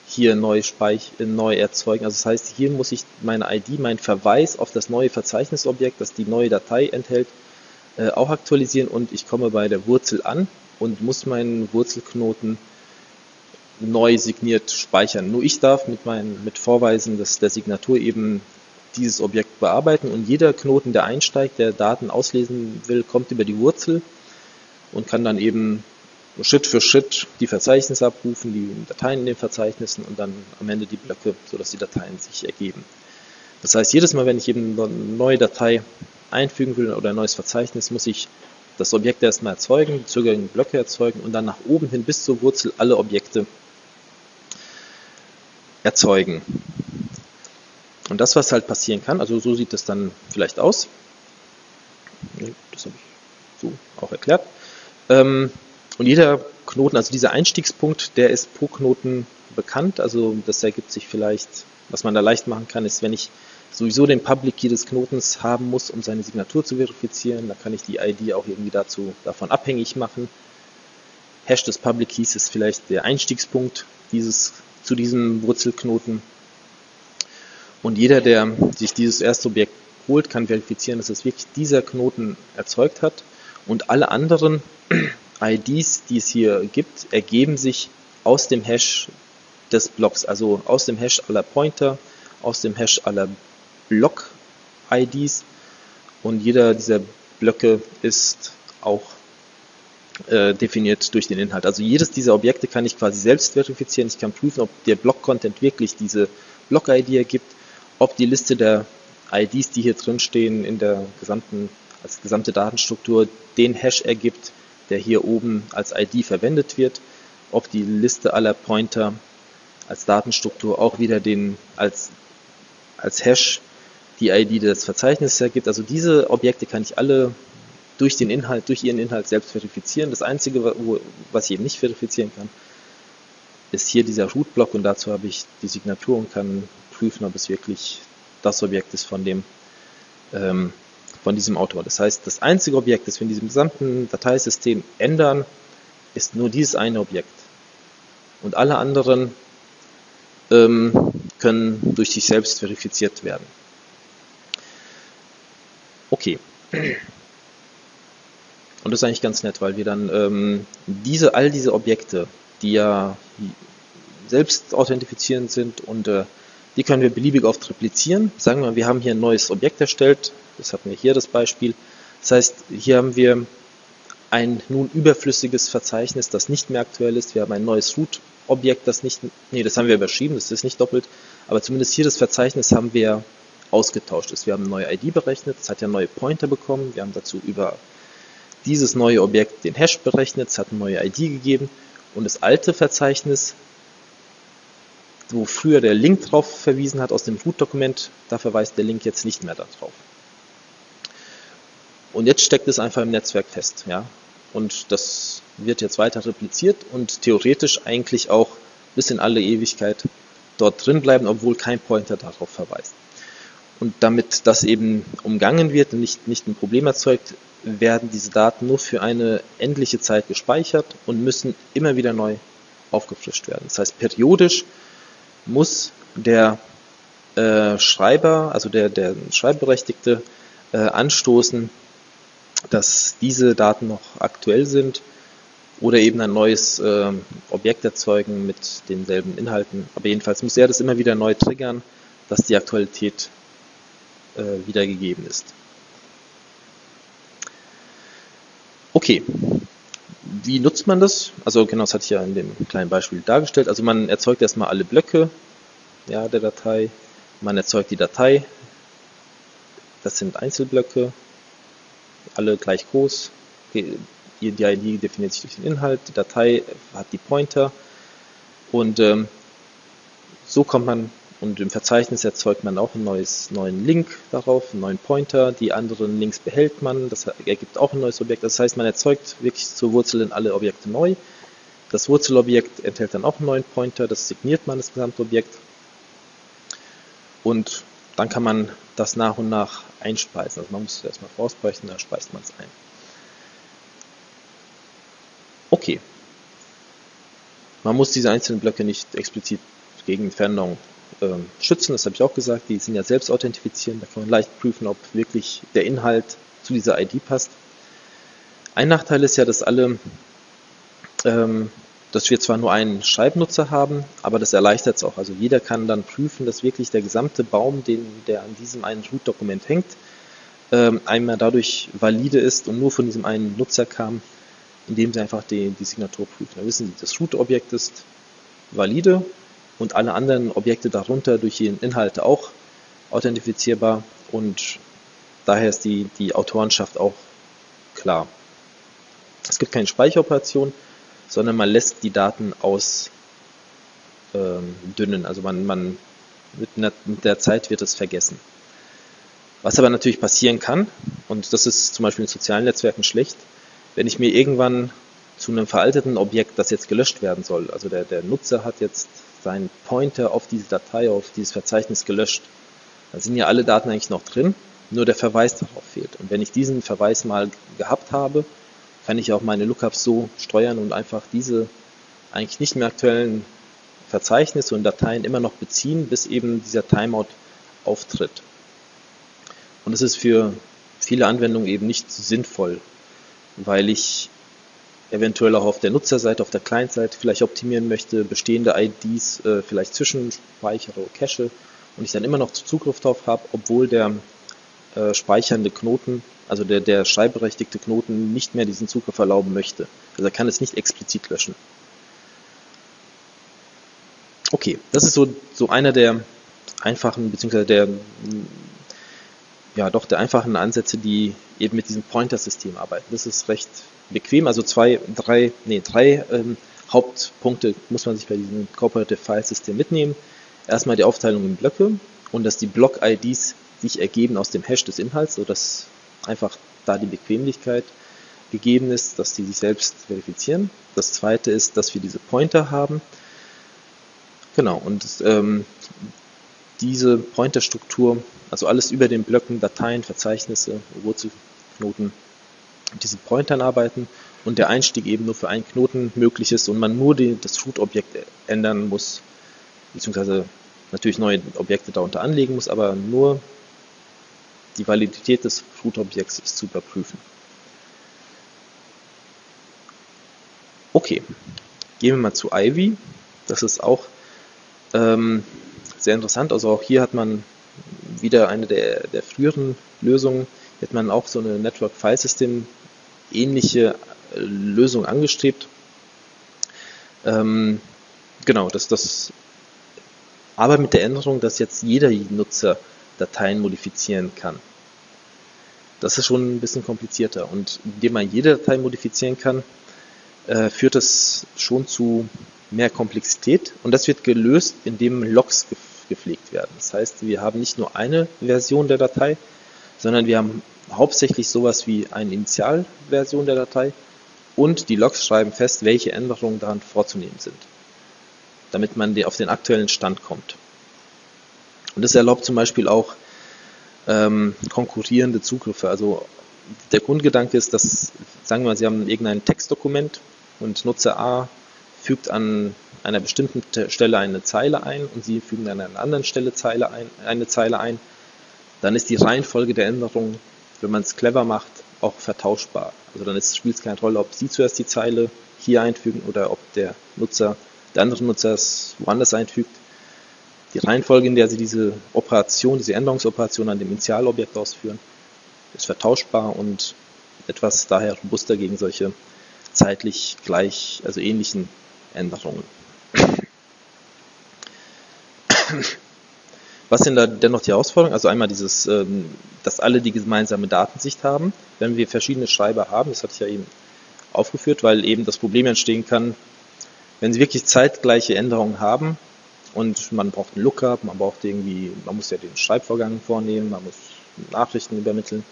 hier neu, speich neu erzeugen. Also das heißt, hier muss ich meine ID, meinen Verweis auf das neue Verzeichnisobjekt, das die neue Datei enthält, äh, auch aktualisieren und ich komme bei der Wurzel an und muss meinen Wurzelknoten neu signiert speichern. Nur ich darf mit meinen mit Vorweisen des, der Signatur eben dieses Objekt bearbeiten und jeder Knoten, der einsteigt, der Daten auslesen will, kommt über die Wurzel und kann dann eben Schritt für Schritt die Verzeichnisse abrufen, die Dateien in den Verzeichnissen und dann am Ende die Blöcke, sodass die Dateien sich ergeben. Das heißt, jedes Mal, wenn ich eben eine neue Datei einfügen will oder ein neues Verzeichnis, muss ich das Objekt erstmal erzeugen, die zugehörigen Blöcke erzeugen und dann nach oben hin bis zur Wurzel alle Objekte erzeugen. Und das, was halt passieren kann, also so sieht das dann vielleicht aus. Das habe ich so auch erklärt. Ähm, und jeder Knoten, also dieser Einstiegspunkt, der ist pro Knoten bekannt. Also das ergibt sich vielleicht, was man da leicht machen kann, ist, wenn ich sowieso den Public Key des Knotens haben muss, um seine Signatur zu verifizieren. Da kann ich die ID auch irgendwie dazu, davon abhängig machen. Hash des Public Keys ist vielleicht der Einstiegspunkt dieses, zu diesem Wurzelknoten. Und jeder, der sich dieses erste Objekt holt, kann verifizieren, dass es wirklich dieser Knoten erzeugt hat. Und alle anderen [clears throat] IDs, die es hier gibt, ergeben sich aus dem Hash des Blocks, also aus dem Hash aller Pointer, aus dem Hash aller Block-IDs und jeder dieser Blöcke ist auch äh, definiert durch den Inhalt. Also jedes dieser Objekte kann ich quasi selbst verifizieren. Ich kann prüfen, ob der Block-Content wirklich diese Block-ID ergibt, ob die Liste der IDs, die hier drin stehen, in der gesamten, als gesamte Datenstruktur den Hash ergibt, der hier oben als ID verwendet wird, ob die Liste aller Pointer als Datenstruktur auch wieder den als, als Hash die ID des Verzeichnisses ergibt. Also diese Objekte kann ich alle durch den Inhalt, durch ihren Inhalt selbst verifizieren. Das Einzige, was ich eben nicht verifizieren kann, ist hier dieser Root-Block und dazu habe ich die Signatur und kann prüfen, ob es wirklich das Objekt ist von dem ähm, von diesem Autor. Das heißt, das einzige Objekt, das wir in diesem gesamten Dateisystem ändern, ist nur dieses eine Objekt. Und alle anderen ähm, können durch sich selbst verifiziert werden. Okay. Und das ist eigentlich ganz nett, weil wir dann ähm, diese, all diese Objekte, die ja selbst authentifizierend sind und äh, die können wir beliebig oft replizieren. Sagen wir mal, wir haben hier ein neues Objekt erstellt, das hatten wir hier das Beispiel. Das heißt, hier haben wir ein nun überflüssiges Verzeichnis, das nicht mehr aktuell ist. Wir haben ein neues Root-Objekt, das nicht, nee, das haben wir überschrieben, das ist nicht doppelt, aber zumindest hier das Verzeichnis haben wir ausgetauscht. Wir haben eine neue ID berechnet, es hat ja neue Pointer bekommen, wir haben dazu über dieses neue Objekt den Hash berechnet, es hat eine neue ID gegeben und das alte Verzeichnis, wo früher der Link drauf verwiesen hat aus dem Root-Dokument, da verweist der Link jetzt nicht mehr darauf. Und jetzt steckt es einfach im Netzwerk fest, ja. Und das wird jetzt weiter repliziert und theoretisch eigentlich auch bis in alle Ewigkeit dort drin bleiben, obwohl kein Pointer darauf verweist. Und damit das eben umgangen wird und nicht, nicht ein Problem erzeugt, werden diese Daten nur für eine endliche Zeit gespeichert und müssen immer wieder neu aufgefrischt werden. Das heißt, periodisch muss der äh, Schreiber, also der, der Schreibberechtigte, äh, anstoßen, dass diese Daten noch aktuell sind oder eben ein neues äh, Objekt erzeugen mit denselben Inhalten. Aber jedenfalls muss er das immer wieder neu triggern, dass die Aktualität äh, wiedergegeben ist. Okay, wie nutzt man das? Also genau, das hatte ich ja in dem kleinen Beispiel dargestellt. Also man erzeugt erstmal alle Blöcke ja, der Datei, man erzeugt die Datei, das sind Einzelblöcke, alle gleich groß, die, die ID definiert sich durch den Inhalt, die Datei hat die Pointer. Und ähm, so kommt man und im Verzeichnis erzeugt man auch einen neues, neuen Link darauf, einen neuen Pointer. Die anderen Links behält man. Das ergibt auch ein neues Objekt. Das heißt, man erzeugt wirklich zur Wurzel in alle Objekte neu. Das Wurzelobjekt enthält dann auch einen neuen Pointer. Das signiert man, das gesamte Objekt. Und dann kann man das nach und nach einspeisen. Also man muss es erstmal vorausbrechen, dann speist man es ein. Okay. Man muss diese einzelnen Blöcke nicht explizit gegen Entfernung ähm, schützen, das habe ich auch gesagt, die sind ja selbst authentifizieren, da kann man leicht prüfen, ob wirklich der Inhalt zu dieser ID passt. Ein Nachteil ist ja, dass alle, ähm, dass wir zwar nur einen Schreibnutzer haben, aber das erleichtert es auch. Also jeder kann dann prüfen, dass wirklich der gesamte Baum, den, der an diesem einen Root-Dokument hängt, ähm, einmal dadurch valide ist und nur von diesem einen Nutzer kam, indem sie einfach die, die Signatur prüfen. Da wissen sie, das Root-Objekt ist valide und alle anderen Objekte darunter durch ihren Inhalte auch authentifizierbar und daher ist die, die Autorenschaft auch klar. Es gibt keine Speicheroperation, sondern man lässt die Daten ausdünnen. Ähm, also man, man mit, mit der Zeit wird es vergessen. Was aber natürlich passieren kann, und das ist zum Beispiel in sozialen Netzwerken schlecht, wenn ich mir irgendwann zu einem veralteten Objekt, das jetzt gelöscht werden soll, also der, der Nutzer hat jetzt seinen Pointer auf diese Datei, auf dieses Verzeichnis gelöscht. Da sind ja alle Daten eigentlich noch drin, nur der Verweis darauf fehlt. Und wenn ich diesen Verweis mal gehabt habe, kann ich auch meine Lookups so steuern und einfach diese eigentlich nicht mehr aktuellen Verzeichnisse und Dateien immer noch beziehen, bis eben dieser Timeout auftritt. Und das ist für viele Anwendungen eben nicht sinnvoll, weil ich eventuell auch auf der Nutzerseite, auf der Client-Seite vielleicht optimieren möchte, bestehende IDs äh, vielleicht zwischenspeichere oder cache und ich dann immer noch Zugriff darauf habe, obwohl der äh, speichernde Knoten, also der, der schreibberechtigte Knoten nicht mehr diesen Zugriff erlauben möchte. Also er kann es nicht explizit löschen. Okay, das ist so, so einer der einfachen, beziehungsweise der, ja doch, der einfachen Ansätze, die eben mit diesem Pointer-System arbeiten. Das ist recht bequem. Also zwei, drei, nee, drei ähm, Hauptpunkte muss man sich bei diesem Cooperative File System mitnehmen. Erstmal die Aufteilung in Blöcke und dass die Block-IDs sich ergeben aus dem Hash des Inhalts, sodass einfach da die Bequemlichkeit gegeben ist, dass die sich selbst verifizieren. Das zweite ist, dass wir diese Pointer haben. Genau, und ähm, diese Pointer-Struktur, also alles über den Blöcken, Dateien, Verzeichnisse, Wurzelknoten, diesen Pointern arbeiten und der Einstieg eben nur für einen Knoten möglich ist und man nur die, das Root-Objekt ändern muss, beziehungsweise natürlich neue Objekte darunter anlegen muss, aber nur die Validität des Root-Objekts ist zu überprüfen. Okay, gehen wir mal zu Ivy. Das ist auch ähm, sehr interessant. Also auch hier hat man wieder eine der, der früheren Lösungen. Hier hat man auch so eine Network File System ähnliche äh, Lösung angestrebt. Ähm, genau, dass das aber mit der Änderung, dass jetzt jeder Nutzer Dateien modifizieren kann. Das ist schon ein bisschen komplizierter und indem man jede Datei modifizieren kann, äh, führt das schon zu mehr Komplexität und das wird gelöst, indem Logs gepflegt werden. Das heißt, wir haben nicht nur eine Version der Datei, sondern wir haben hauptsächlich sowas wie eine Initialversion der Datei und die Logs schreiben fest, welche Änderungen daran vorzunehmen sind, damit man auf den aktuellen Stand kommt. Und das erlaubt zum Beispiel auch ähm, konkurrierende Zugriffe. Also der Grundgedanke ist, dass, sagen wir mal, Sie haben irgendein Textdokument und Nutzer A fügt an einer bestimmten Stelle eine Zeile ein und Sie fügen an einer anderen Stelle Zeile ein, eine Zeile ein, dann ist die Reihenfolge der Änderungen, wenn man es clever macht, auch vertauschbar. Also dann spielt es keine Rolle, ob Sie zuerst die Zeile hier einfügen oder ob der Nutzer, der andere Nutzer es woanders einfügt. Die Reihenfolge, in der Sie diese Operation, diese Änderungsoperation an dem Initialobjekt ausführen, ist vertauschbar und etwas daher robuster gegen solche zeitlich gleich, also ähnlichen Änderungen. Was sind da dennoch die Herausforderungen? Also einmal dieses, ähm, dass alle die gemeinsame Datensicht haben. Wenn wir verschiedene Schreiber haben, das hatte ich ja eben aufgeführt, weil eben das Problem entstehen kann, wenn Sie wirklich zeitgleiche Änderungen haben und man braucht einen Lookup, man braucht irgendwie, man muss ja den Schreibvorgang vornehmen, man muss Nachrichten übermitteln,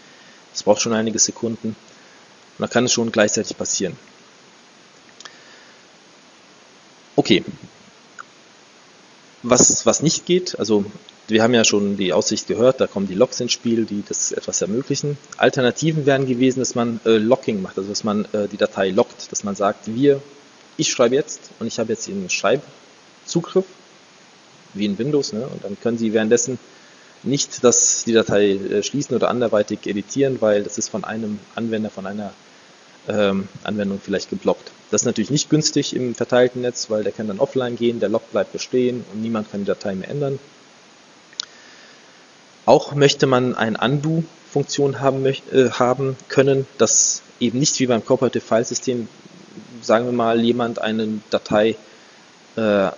das braucht schon einige Sekunden und dann kann es schon gleichzeitig passieren. Okay. Was, was nicht geht, also wir haben ja schon die Aussicht gehört, da kommen die Logs ins Spiel, die das etwas ermöglichen. Alternativen wären gewesen, dass man äh, Locking macht, also dass man äh, die Datei lockt, dass man sagt, wir, ich schreibe jetzt und ich habe jetzt den Schreibzugriff, wie in Windows, ne? und dann können Sie währenddessen nicht das, die Datei äh, schließen oder anderweitig editieren, weil das ist von einem Anwender, von einer ähm, Anwendung vielleicht geblockt. Das ist natürlich nicht günstig im verteilten Netz, weil der kann dann offline gehen, der Log bleibt bestehen und niemand kann die Datei mehr ändern. Auch möchte man eine Undo-Funktion haben, äh, haben können, dass eben nicht wie beim Cooperative File System, sagen wir mal, jemand eine Datei äh,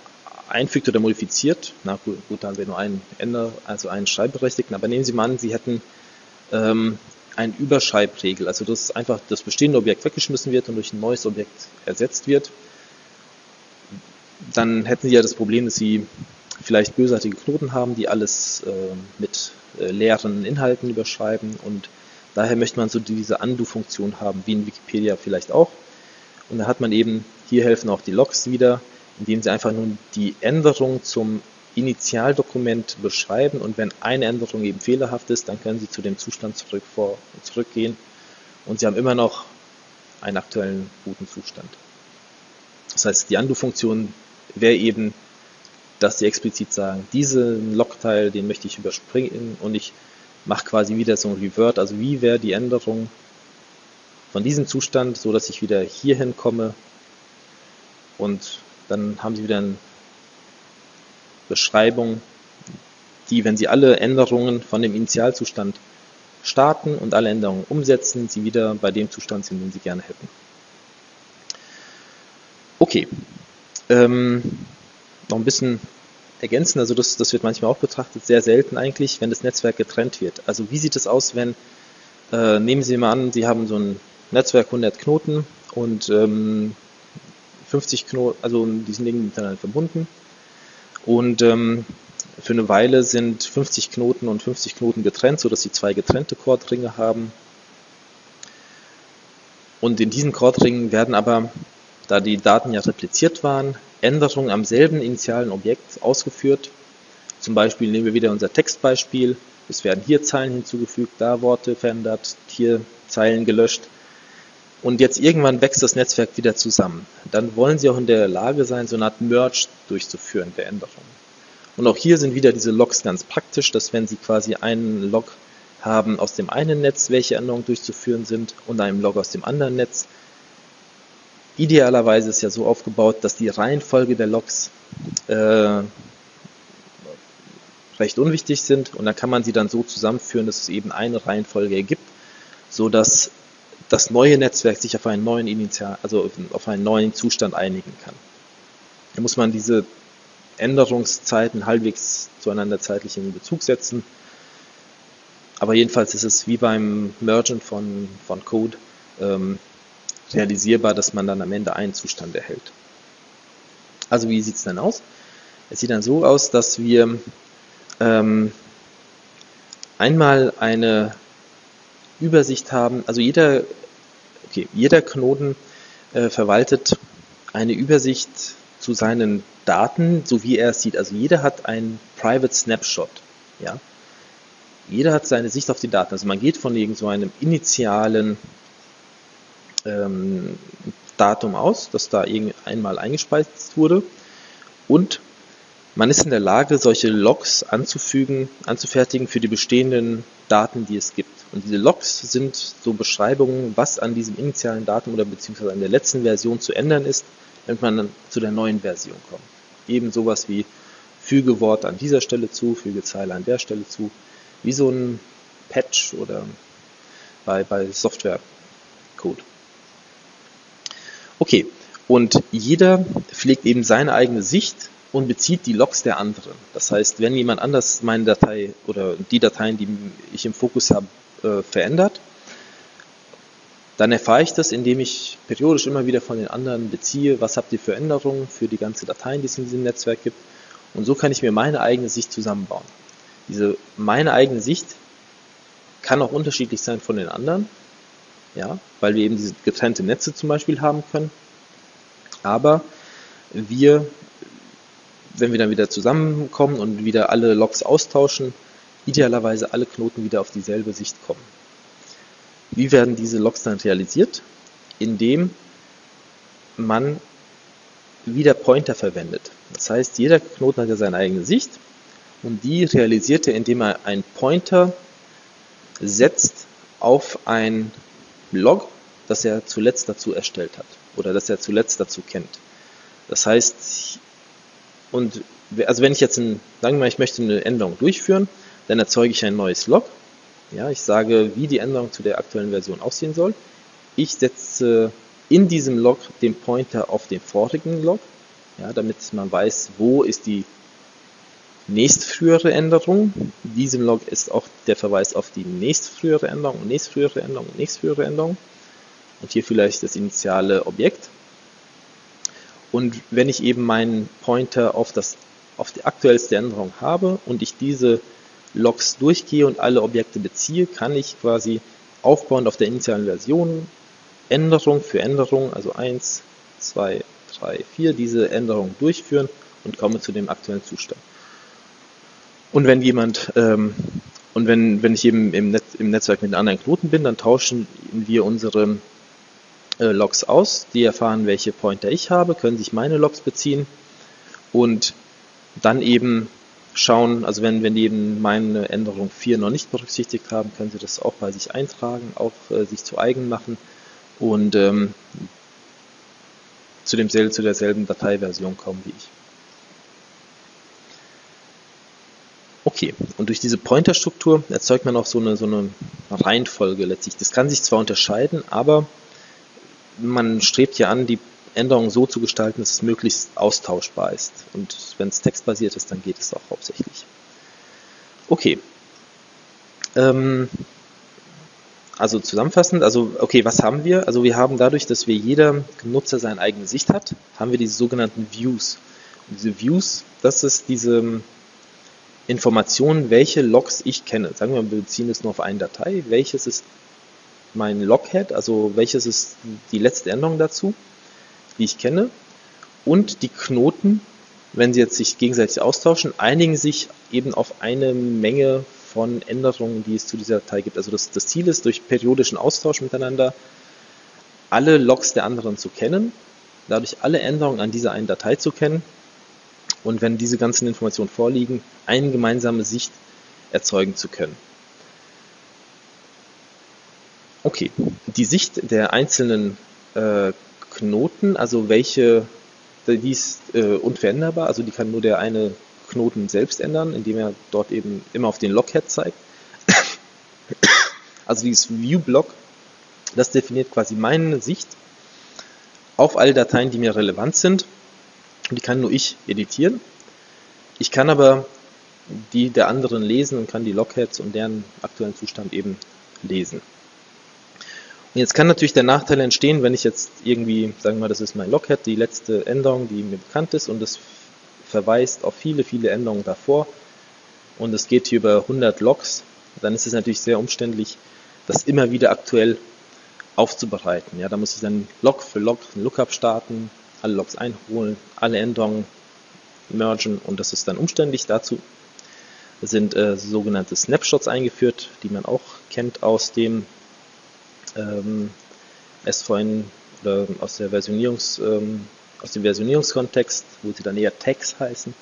einfügt oder modifiziert. Na gut, gut, da haben wir nur einen Änder, also einen Schreibberechtigten, aber nehmen Sie mal an, Sie hätten ähm, eine Überschreibregel, also dass einfach das bestehende Objekt weggeschmissen wird und durch ein neues Objekt ersetzt wird. Dann hätten Sie ja das Problem, dass Sie vielleicht bösartige Knoten haben, die alles äh, mit äh, leeren Inhalten überschreiben und daher möchte man so diese Undo-Funktion haben, wie in Wikipedia vielleicht auch. Und da hat man eben, hier helfen auch die Logs wieder, indem sie einfach nur die Änderung zum Initialdokument beschreiben und wenn eine Änderung eben fehlerhaft ist, dann können Sie zu dem Zustand zurück vor, zurückgehen und Sie haben immer noch einen aktuellen guten Zustand. Das heißt, die Undo-Funktion wäre eben, dass Sie explizit sagen, diesen Logteil, den möchte ich überspringen und ich mache quasi wieder so ein Revert, also wie wäre die Änderung von diesem Zustand, so dass ich wieder hierhin komme und dann haben Sie wieder eine Beschreibung, die, wenn Sie alle Änderungen von dem Initialzustand starten und alle Änderungen umsetzen, Sie wieder bei dem Zustand sind, den Sie gerne hätten. Okay. Ähm, noch ein bisschen ergänzen, also das, das wird manchmal auch betrachtet, sehr selten eigentlich, wenn das Netzwerk getrennt wird. Also wie sieht es aus, wenn, äh, nehmen Sie mal an, Sie haben so ein Netzwerk 100 Knoten und ähm, 50 Knoten, also die sind irgendwie miteinander verbunden. Und ähm, für eine Weile sind 50 Knoten und 50 Knoten getrennt, sodass sie zwei getrennte Chordringe haben. Und in diesen Chordringen werden aber, da die Daten ja repliziert waren, Änderungen am selben initialen Objekt ausgeführt. Zum Beispiel nehmen wir wieder unser Textbeispiel. Es werden hier Zeilen hinzugefügt, da Worte verändert, hier Zeilen gelöscht und jetzt irgendwann wächst das Netzwerk wieder zusammen. Dann wollen Sie auch in der Lage sein, so eine Art Merge durchzuführen der Änderungen. Und auch hier sind wieder diese Logs ganz praktisch, dass wenn Sie quasi einen Log haben aus dem einen Netz, welche Änderungen durchzuführen sind, und einem Log aus dem anderen Netz, idealerweise ist ja so aufgebaut, dass die Reihenfolge der Logs äh, recht unwichtig sind und dann kann man sie dann so zusammenführen, dass es eben eine Reihenfolge ergibt, so dass das neue Netzwerk sich auf einen neuen Initial, also auf einen neuen Zustand einigen kann. Da muss man diese Änderungszeiten halbwegs zueinander zeitlich in Bezug setzen. Aber jedenfalls ist es wie beim Mergen von, von Code ähm, realisierbar, dass man dann am Ende einen Zustand erhält. Also wie sieht es denn aus? Es sieht dann so aus, dass wir ähm, einmal eine Übersicht haben, also jeder jeder Knoten äh, verwaltet eine Übersicht zu seinen Daten, so wie er es sieht. Also jeder hat ein Private Snapshot. Ja? Jeder hat seine Sicht auf die Daten. Also man geht von irgend so einem initialen ähm, Datum aus, das da einmal eingespeist wurde und man ist in der Lage, solche Logs anzufügen, anzufertigen für die bestehenden Daten, die es gibt. Und diese Logs sind so Beschreibungen, was an diesem initialen Datum oder beziehungsweise an der letzten Version zu ändern ist, damit man dann zu der neuen Version kommt. Eben sowas wie füge Wort an dieser Stelle zu, füge Zeile an der Stelle zu, wie so ein Patch oder bei, bei Software-Code. Okay, und jeder pflegt eben seine eigene Sicht und bezieht die Logs der anderen. Das heißt, wenn jemand anders meine Datei oder die Dateien, die ich im Fokus habe, äh, verändert, dann erfahre ich das, indem ich periodisch immer wieder von den anderen beziehe, was habt ihr für Änderungen für die ganze Dateien, die es in diesem Netzwerk gibt. Und so kann ich mir meine eigene Sicht zusammenbauen. Diese meine eigene Sicht kann auch unterschiedlich sein von den anderen, ja, weil wir eben diese getrennte Netze zum Beispiel haben können. Aber wir wenn wir dann wieder zusammenkommen und wieder alle Logs austauschen, idealerweise alle Knoten wieder auf dieselbe Sicht kommen. Wie werden diese Logs dann realisiert? Indem man wieder Pointer verwendet. Das heißt, jeder Knoten hat ja seine eigene Sicht und die realisiert er, indem er einen Pointer setzt auf ein Log, das er zuletzt dazu erstellt hat oder das er zuletzt dazu kennt. Das heißt, und also wenn ich jetzt, ein, sagen wir mal, ich möchte eine Änderung durchführen, dann erzeuge ich ein neues Log. Ja, ich sage, wie die Änderung zu der aktuellen Version aussehen soll. Ich setze in diesem Log den Pointer auf den vorigen Log, ja, damit man weiß, wo ist die nächstfrühere Änderung. In diesem Log ist auch der Verweis auf die nächstfrühere Änderung nächstfrühere Änderung nächstfrühere Änderung. Und hier vielleicht das initiale Objekt. Und wenn ich eben meinen Pointer auf, das, auf die aktuellste Änderung habe und ich diese Logs durchgehe und alle Objekte beziehe, kann ich quasi aufbauend auf der initialen Version Änderung für Änderung, also 1, 2, 3, 4, diese Änderung durchführen und komme zu dem aktuellen Zustand. Und wenn jemand, ähm, und wenn, wenn ich eben im, Net, im Netzwerk mit anderen Knoten bin, dann tauschen wir unsere Logs aus. Die erfahren, welche Pointer ich habe, können sich meine Logs beziehen und dann eben schauen, also wenn, wenn die eben meine Änderung 4 noch nicht berücksichtigt haben, können sie das auch bei sich eintragen, auch äh, sich zu eigen machen und ähm, zu, demselben, zu derselben Dateiversion kommen wie ich. Okay, und durch diese Pointerstruktur erzeugt man auch so eine, so eine Reihenfolge letztlich. Das kann sich zwar unterscheiden, aber man strebt ja an, die Änderungen so zu gestalten, dass es möglichst austauschbar ist. Und wenn es textbasiert ist, dann geht es auch hauptsächlich. Okay. Ähm, also zusammenfassend, also okay, was haben wir? Also wir haben dadurch, dass wir jeder Nutzer seine eigene Sicht hat, haben wir diese sogenannten Views. Und diese Views, das ist diese Information, welche Logs ich kenne. Sagen wir, wir beziehen es nur auf eine Datei. Welches ist mein Loghead, also welches ist die letzte Änderung dazu, die ich kenne. Und die Knoten, wenn sie jetzt sich gegenseitig austauschen, einigen sich eben auf eine Menge von Änderungen, die es zu dieser Datei gibt. Also das, das Ziel ist, durch periodischen Austausch miteinander alle Logs der anderen zu kennen, dadurch alle Änderungen an dieser einen Datei zu kennen und wenn diese ganzen Informationen vorliegen, eine gemeinsame Sicht erzeugen zu können. Okay, die Sicht der einzelnen äh, Knoten, also welche, die ist äh, unveränderbar, also die kann nur der eine Knoten selbst ändern, indem er dort eben immer auf den Loghead zeigt. also dieses View-Block, das definiert quasi meine Sicht auf alle Dateien, die mir relevant sind. Die kann nur ich editieren. Ich kann aber die der anderen lesen und kann die Logheads und deren aktuellen Zustand eben lesen. Jetzt kann natürlich der Nachteil entstehen, wenn ich jetzt irgendwie, sagen wir mal, das ist mein Loghead, die letzte Änderung, die mir bekannt ist und es verweist auf viele, viele Änderungen davor und es geht hier über 100 Logs, dann ist es natürlich sehr umständlich, das immer wieder aktuell aufzubereiten. Ja, da muss ich dann Log für Log ein Lookup starten, alle Logs einholen, alle Änderungen mergen und das ist dann umständlich. Dazu sind äh, sogenannte Snapshots eingeführt, die man auch kennt aus dem ähm, SVN oder aus der Versionierungs, ähm, aus dem Versionierungskontext, wo sie dann eher Tags heißen,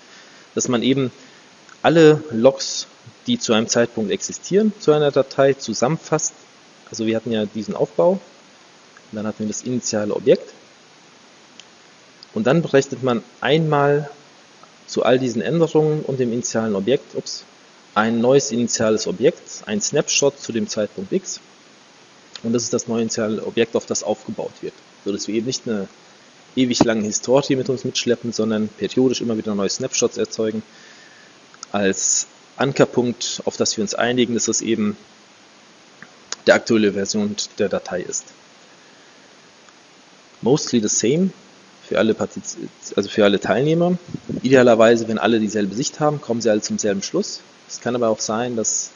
dass man eben alle Logs, die zu einem Zeitpunkt existieren, zu einer Datei zusammenfasst. Also wir hatten ja diesen Aufbau, dann hatten wir das initiale Objekt und dann berechnet man einmal zu all diesen Änderungen und dem initialen Objekt ups, ein neues initiales Objekt, ein Snapshot zu dem Zeitpunkt x. Und das ist das neue initiale Objekt, auf das aufgebaut wird. So dass wir eben nicht eine ewig lange Historie mit uns mitschleppen, sondern periodisch immer wieder neue Snapshots erzeugen. Als Ankerpunkt, auf das wir uns einigen, dass es eben der aktuelle Version der Datei ist. Mostly the same für alle, Partiz also für alle Teilnehmer. Idealerweise, wenn alle dieselbe Sicht haben, kommen sie alle zum selben Schluss. Es kann aber auch sein, dass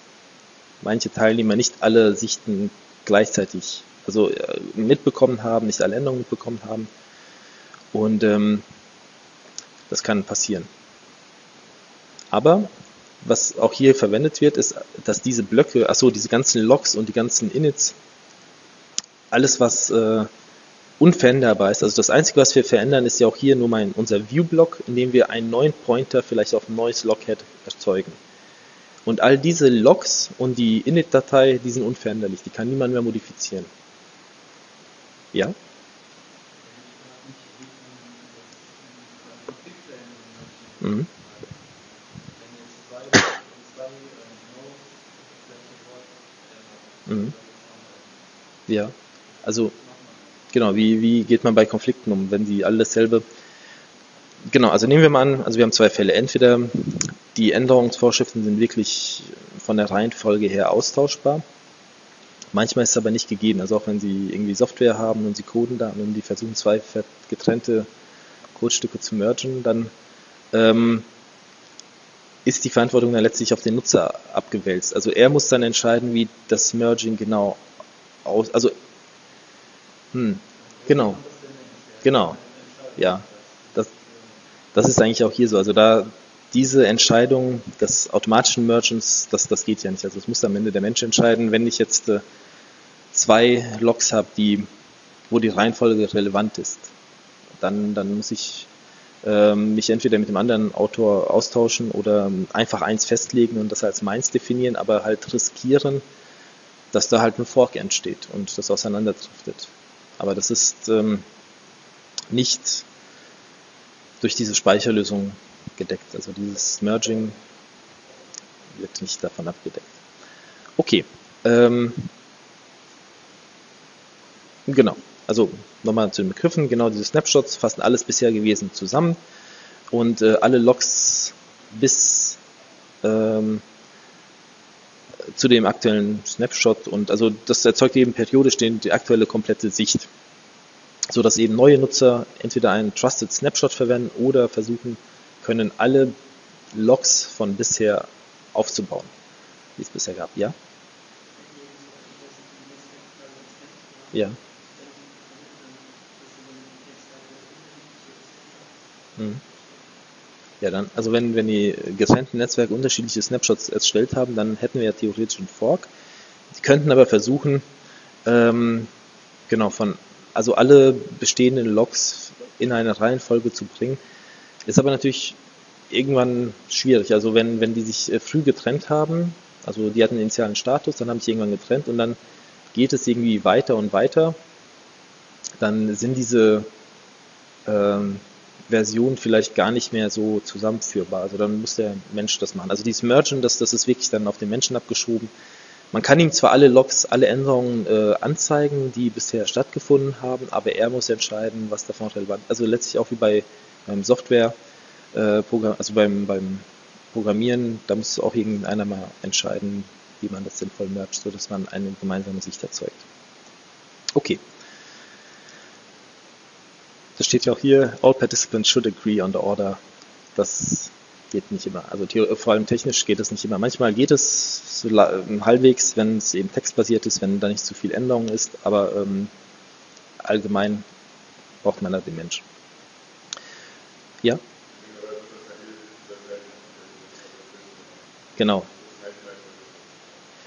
manche Teilnehmer nicht alle Sichten gleichzeitig also äh, mitbekommen haben, nicht alle Änderungen mitbekommen haben. Und ähm, das kann passieren. Aber was auch hier verwendet wird, ist, dass diese Blöcke, achso, diese ganzen Logs und die ganzen Inits, alles was äh, unveränderbar ist. Also das Einzige, was wir verändern, ist ja auch hier nur mein, unser View-Block, in dem wir einen neuen Pointer vielleicht auf ein neues Loghead erzeugen. Und all diese Logs und die Init-Datei, die sind unveränderlich, die kann niemand mehr modifizieren. Ja? Mhm. Mhm. Ja, also Genau, wie, wie geht man bei Konflikten um, wenn die alle dasselbe. Genau, also nehmen wir mal an, also wir haben zwei Fälle. Entweder die Änderungsvorschriften sind wirklich von der Reihenfolge her austauschbar. Manchmal ist es aber nicht gegeben. Also auch wenn Sie irgendwie Software haben und Sie coden da und die versuchen zwei getrennte Codestücke zu mergen, dann ähm, ist die Verantwortung dann letztlich auf den Nutzer abgewälzt. Also er muss dann entscheiden, wie das Merging genau aus, also hm, genau. Genau. Ja. Das, das ist eigentlich auch hier so. Also da diese Entscheidung des automatischen Merchants, das, das geht ja nicht. Also es muss am Ende der Mensch entscheiden. Wenn ich jetzt äh, zwei Logs habe, die, wo die Reihenfolge relevant ist, dann, dann muss ich ähm, mich entweder mit dem anderen Autor austauschen oder ähm, einfach eins festlegen und das als meins definieren, aber halt riskieren, dass da halt ein Fork entsteht und das auseinanderdriftet. Aber das ist ähm, nicht durch diese Speicherlösung gedeckt. Also dieses Merging wird nicht davon abgedeckt. Okay. Ähm, genau. Also nochmal zu den Begriffen. Genau diese Snapshots fassen alles bisher gewesen zusammen und äh, alle Logs bis ähm, zu dem aktuellen Snapshot und also das erzeugt eben periodisch den, die aktuelle komplette Sicht, so dass eben neue Nutzer entweder einen Trusted Snapshot verwenden oder versuchen können, alle Logs von bisher aufzubauen, die es bisher gab. Ja? Ja. Mhm. Ja, dann, also wenn, wenn die getrennten Netzwerke unterschiedliche Snapshots erstellt haben, dann hätten wir ja theoretisch einen Fork. Sie könnten aber versuchen, ähm, genau, von, also alle bestehenden Logs in eine Reihenfolge zu bringen. Ist aber natürlich irgendwann schwierig. Also wenn, wenn die sich äh, früh getrennt haben, also die hatten einen initialen Status, dann haben sich irgendwann getrennt und dann geht es irgendwie weiter und weiter, dann sind diese ähm, Version vielleicht gar nicht mehr so zusammenführbar. Also dann muss der Mensch das machen. Also dieses Mergen, das, das ist wirklich dann auf den Menschen abgeschoben. Man kann ihm zwar alle Logs, alle Änderungen äh, anzeigen, die bisher stattgefunden haben, aber er muss entscheiden, was davon relevant ist. Also letztlich auch wie bei beim Software, äh, also beim, beim Programmieren, da muss auch irgendeiner mal entscheiden, wie man das sinnvoll mergt, sodass man eine gemeinsame Sicht erzeugt. Okay. Das steht ja auch hier, all participants should agree on the order. Das geht nicht immer. Also vor allem technisch geht es nicht immer. Manchmal geht es so halbwegs, wenn es eben textbasiert ist, wenn da nicht zu viel Änderung ist, aber ähm, allgemein braucht man da den Mensch. Ja? Genau.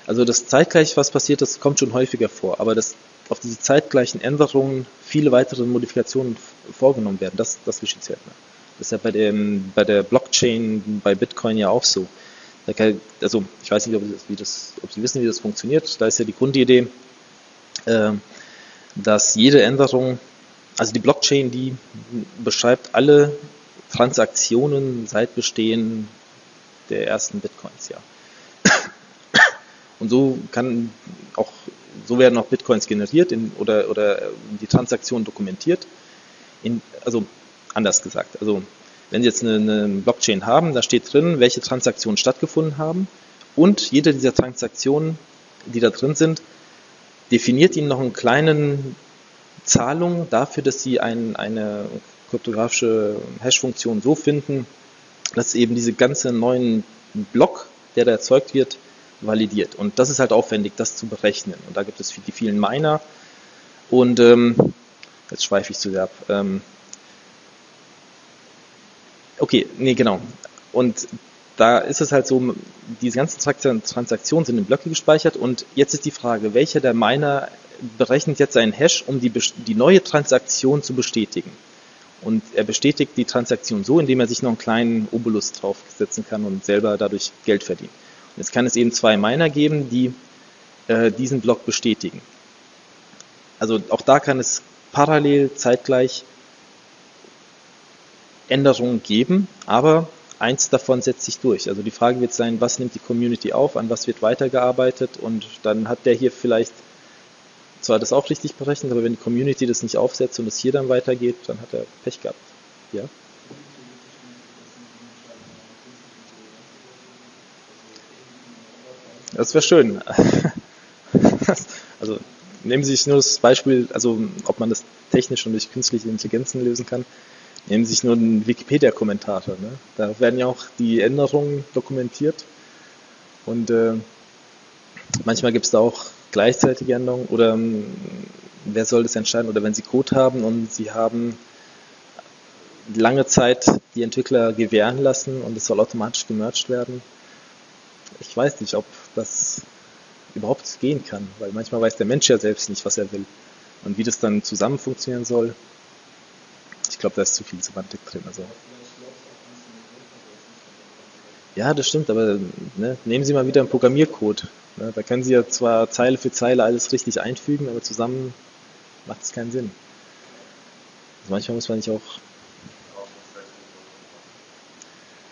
Also das zeitgleich, was passiert ist, kommt schon häufiger vor, aber dass auf diese zeitgleichen Änderungen viele weitere Modifikationen vorgenommen werden, das, das geschieht selten. Das ist ja bei, dem, bei der Blockchain, bei Bitcoin ja auch so. Also ich weiß nicht, ob, das, wie das, ob Sie wissen, wie das funktioniert. Da ist ja die Grundidee, äh, dass jede Änderung, also die Blockchain, die beschreibt alle Transaktionen seit Bestehen der ersten Bitcoins, ja. Und so kann auch, so werden auch Bitcoins generiert in, oder, oder die Transaktionen dokumentiert. In, also anders gesagt, also wenn Sie jetzt eine, eine Blockchain haben, da steht drin, welche Transaktionen stattgefunden haben und jede dieser Transaktionen, die da drin sind, definiert Ihnen noch einen kleinen Zahlung dafür, dass Sie ein, eine kryptografische Hash-Funktion so finden, dass eben diese ganze neuen Block, der da erzeugt wird, validiert. Und das ist halt aufwendig, das zu berechnen. Und da gibt es die vielen Miner. Und ähm, jetzt schweife ich zu sehr ab. Ähm, okay, nee, genau. Und da ist es halt so, diese ganzen Transaktionen sind in Blöcke gespeichert und jetzt ist die Frage, welcher der Miner berechnet jetzt einen Hash, um die, die neue Transaktion zu bestätigen. Und er bestätigt die Transaktion so, indem er sich noch einen kleinen Obolus draufsetzen kann und selber dadurch Geld verdient. Und jetzt kann es eben zwei Miner geben, die äh, diesen Block bestätigen. Also auch da kann es parallel zeitgleich Änderungen geben, aber eins davon setzt sich durch. Also die Frage wird sein, was nimmt die Community auf, an was wird weitergearbeitet und dann hat der hier vielleicht zwar das auch richtig berechnet, aber wenn die Community das nicht aufsetzt und es hier dann weitergeht, dann hat er Pech gehabt. Ja? Das wäre schön. [laughs] also nehmen Sie sich nur das Beispiel, also ob man das technisch und durch künstliche Intelligenzen lösen kann. Nehmen Sie sich nur einen Wikipedia-Kommentar. Ne? Da werden ja auch die Änderungen dokumentiert. Und äh, manchmal gibt es da auch gleichzeitige Änderungen oder ähm, wer soll das entscheiden? Oder wenn Sie Code haben und Sie haben lange Zeit die Entwickler gewähren lassen und es soll automatisch gemerged werden. Ich weiß nicht, ob das überhaupt gehen kann, weil manchmal weiß der Mensch ja selbst nicht, was er will. Und wie das dann zusammen funktionieren soll, ich glaube, da ist zu viel Semantik drin. Also. Ja, das stimmt, aber ne, nehmen Sie mal wieder einen Programmiercode. Ne, da können Sie ja zwar Zeile für Zeile alles richtig einfügen, aber zusammen macht es keinen Sinn. Also manchmal muss man nicht auch.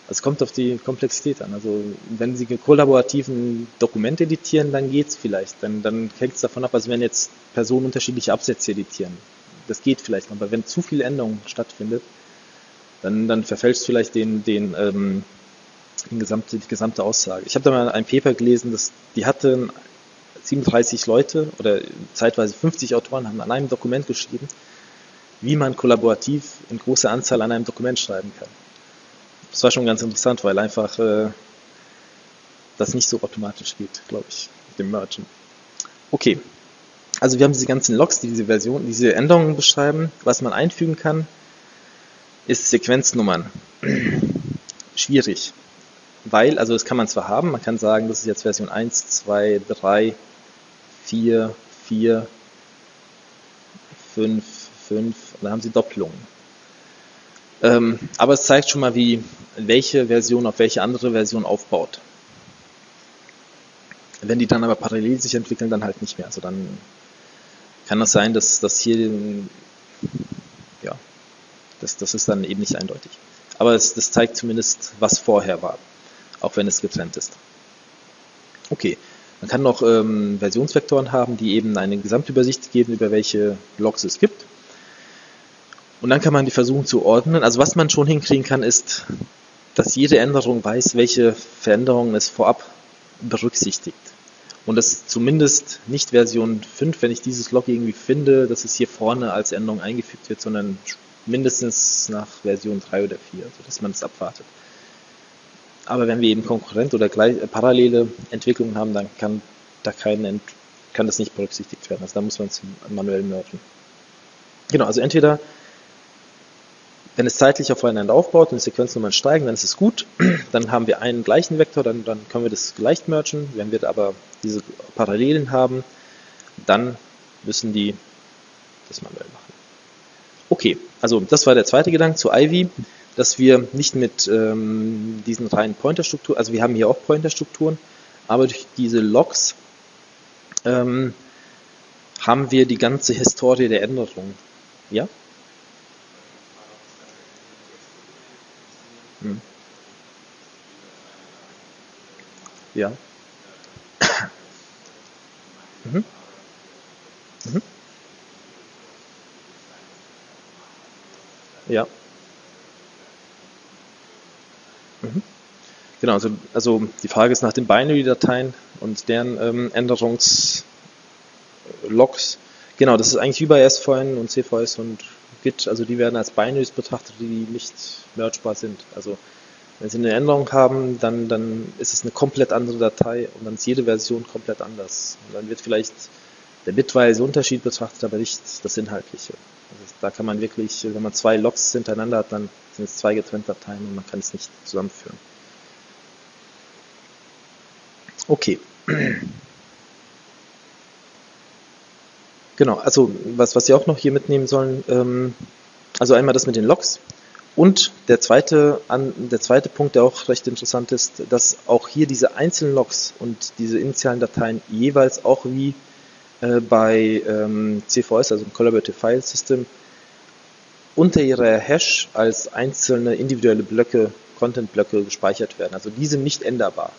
Es kommt auf die Komplexität an. Also wenn Sie kollaborativ ein Dokument editieren, dann geht es vielleicht. Dann, dann hängt es davon ab, also wenn jetzt Personen unterschiedliche Absätze editieren, das geht vielleicht noch, aber wenn zu viel Änderung stattfindet, dann, dann verfälscht vielleicht den, den, ähm, den gesamte, die gesamte Aussage. Ich habe da mal ein Paper gelesen, das, die hatten 37 Leute oder zeitweise 50 Autoren haben an einem Dokument geschrieben, wie man kollaborativ in großer Anzahl an einem Dokument schreiben kann. Das war schon ganz interessant, weil einfach äh, das nicht so automatisch geht, glaube ich, mit dem Mergen. Okay, also wir haben diese ganzen Logs, die diese Version, diese Änderungen beschreiben. Was man einfügen kann, ist Sequenznummern. [clears throat] Schwierig. Weil, also das kann man zwar haben, man kann sagen, das ist jetzt Version 1, 2, 3, 4, 4, 5, 5, und dann haben sie Doppelungen. Ähm, aber es zeigt schon mal, wie welche Version auf welche andere Version aufbaut. Wenn die dann aber parallel sich entwickeln, dann halt nicht mehr. Also dann kann das sein, dass das hier, ja, das, das ist dann eben nicht eindeutig. Aber es, das zeigt zumindest, was vorher war, auch wenn es getrennt ist. Okay, man kann noch ähm, Versionsvektoren haben, die eben eine Gesamtübersicht geben, über welche Logs es gibt. Und dann kann man die versuchen zu ordnen. Also was man schon hinkriegen kann, ist, dass jede Änderung weiß, welche Veränderungen es vorab berücksichtigt und das zumindest nicht Version 5, wenn ich dieses Log irgendwie finde, dass es hier vorne als Änderung eingefügt wird, sondern mindestens nach Version 3 oder 4, sodass man es abwartet. Aber wenn wir eben konkurrent oder gleich, äh, parallele Entwicklungen haben, dann kann da kein, kann das nicht berücksichtigt werden. Also da muss man es manuell mergen. Genau, also entweder wenn es zeitlich aufeinander aufbaut und die Sequenznummern steigen, dann ist es gut. [clears throat] Dann haben wir einen gleichen Vektor, dann, dann können wir das leicht mergen. Wenn wir aber diese Parallelen haben, dann müssen die das manuell machen. Okay, also das war der zweite Gedanke zu Ivy, dass wir nicht mit ähm, diesen reinen Pointerstrukturen, also wir haben hier auch Pointerstrukturen, aber durch diese Logs ähm, haben wir die ganze Historie der Änderung. Ja? Hm. Ja. [coughs] mhm. Mhm. Ja. Mhm. Genau, also, also die Frage ist nach den Binary-Dateien und deren ähm, Änderungslogs. Genau, das ist eigentlich wie bei SVN und CVS und Git, also die werden als Binaries betrachtet, die nicht mergebar sind. Also wenn Sie eine Änderung haben, dann, dann ist es eine komplett andere Datei und dann ist jede Version komplett anders. Und dann wird vielleicht der bitweise Unterschied betrachtet, aber nicht das Inhaltliche. Also da kann man wirklich, wenn man zwei Logs hintereinander hat, dann sind es zwei getrennte Dateien und man kann es nicht zusammenführen. Okay. Genau, also was, was Sie auch noch hier mitnehmen sollen, ähm, also einmal das mit den Logs und der zweite, an, der zweite Punkt, der auch recht interessant ist, dass auch hier diese einzelnen Logs und diese initialen Dateien jeweils auch wie äh, bei ähm, CVS, also im Collaborative File System, unter ihrer Hash als einzelne individuelle Blöcke, Content-Blöcke gespeichert werden. Also die sind nicht änderbar.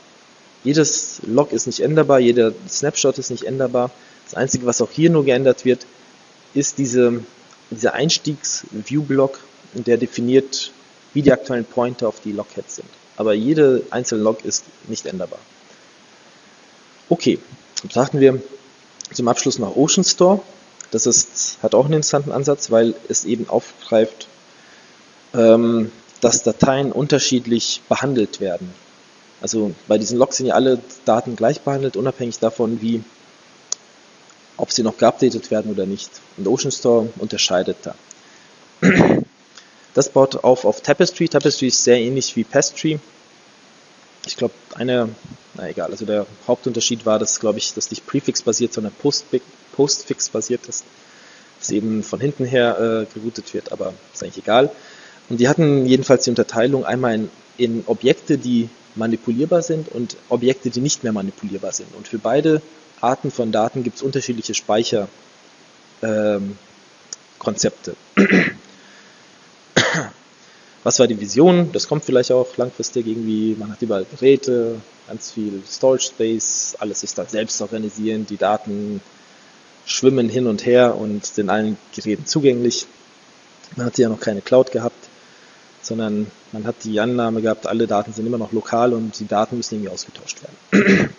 Jedes Log ist nicht änderbar, jeder Snapshot ist nicht änderbar. Das Einzige, was auch hier nur geändert wird, ist diese, dieser Einstiegs-View-Block, der definiert, wie die aktuellen Pointer auf die Logheads sind. Aber jede einzelne Log ist nicht änderbar. Okay, betrachten wir zum Abschluss noch Ocean Store. Das ist, hat auch einen interessanten Ansatz, weil es eben aufgreift, ähm, dass Dateien unterschiedlich behandelt werden. Also bei diesen Logs sind ja alle Daten gleich behandelt, unabhängig davon, wie, ob sie noch geupdatet werden oder nicht. Und Ocean Store unterscheidet da. Das baut auf auf Tapestry. Tapestry ist sehr ähnlich wie Pastry. Ich glaube, eine na egal, also der Hauptunterschied war, dass, glaube ich, das nicht Prefix-basiert, sondern Postfix-basiert ist, dass eben von hinten her äh, geroutet wird, aber ist eigentlich egal. Und die hatten jedenfalls die Unterteilung einmal in, in Objekte, die manipulierbar sind und Objekte, die nicht mehr manipulierbar sind. Und für beide Arten von Daten gibt es unterschiedliche Speicherkonzepte. Ähm, Was war die Vision? Das kommt vielleicht auch langfristig irgendwie. Man hat überall Geräte, ganz viel Storage Space, alles ist da selbst organisieren, die Daten schwimmen hin und her und sind allen Geräten zugänglich. Man hat ja noch keine Cloud gehabt, sondern man hat die Annahme gehabt, alle Daten sind immer noch lokal und die Daten müssen irgendwie ausgetauscht werden.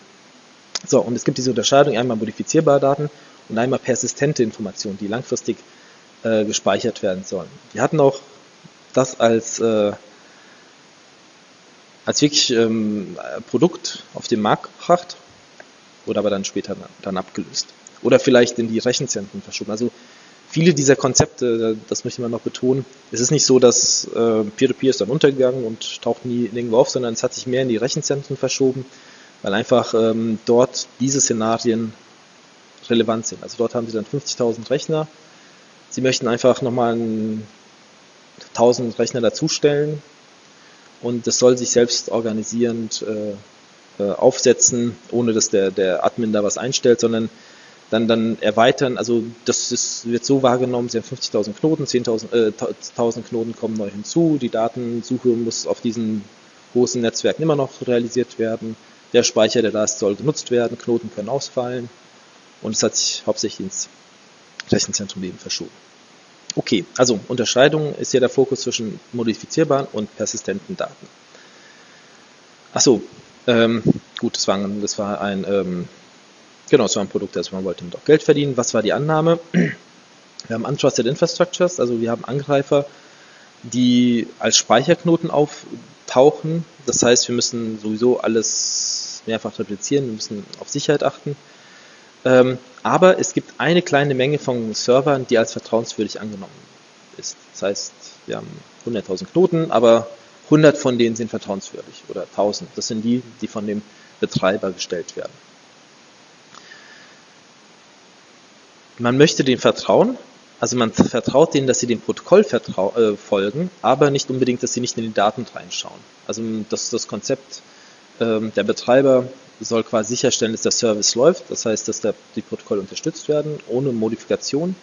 so, und es gibt diese Unterscheidung, einmal modifizierbare Daten und einmal persistente Informationen, die langfristig äh, gespeichert werden sollen. Wir hatten auch das als, äh, als wirklich ähm, Produkt auf den Markt gebracht, wurde aber dann später dann abgelöst. Oder vielleicht in die Rechenzentren verschoben. Also viele dieser Konzepte, das möchte man noch betonen, es ist nicht so, dass äh, Peer-to-Peer ist dann untergegangen und taucht nie irgendwo auf, sondern es hat sich mehr in die Rechenzentren verschoben, weil einfach ähm, dort diese Szenarien relevant sind. Also dort haben sie dann 50.000 Rechner. Sie möchten einfach nochmal ein 1000 Rechner dazustellen und das soll sich selbst organisierend äh, äh, aufsetzen, ohne dass der, der Admin da was einstellt, sondern dann, dann erweitern, also das ist, wird so wahrgenommen, sie haben 50.000 Knoten, 10.000 äh, 1000 Knoten kommen neu hinzu, die Datensuche muss auf diesen großen Netzwerken immer noch realisiert werden, der Speicher, der da ist, soll genutzt werden, Knoten können ausfallen. Und es hat sich hauptsächlich ins Rechenzentrum eben verschoben. Okay, also Unterscheidung ist hier der Fokus zwischen modifizierbaren und persistenten Daten. Achso, ähm, gut, das war, ein, das war ein, ähm, genau, das war ein Produkt, also man wollte damit auch Geld verdienen. Was war die Annahme? Wir haben Untrusted Infrastructures, also wir haben Angreifer, die als Speicherknoten auftauchen. Das heißt, wir müssen sowieso alles mehrfach replizieren, wir müssen auf Sicherheit achten. Ähm, aber es gibt eine kleine Menge von Servern, die als vertrauenswürdig angenommen ist. Das heißt, wir haben 100.000 Knoten, aber 100 von denen sind vertrauenswürdig oder 1000. Das sind die, die von dem Betreiber gestellt werden. Man möchte den vertrauen, also man vertraut denen, dass sie dem Protokoll äh, folgen, aber nicht unbedingt, dass sie nicht in die Daten reinschauen. Also das ist das Konzept, ähm, der Betreiber soll quasi sicherstellen, dass der Service läuft, das heißt, dass der, die Protokolle unterstützt werden, ohne Modifikation,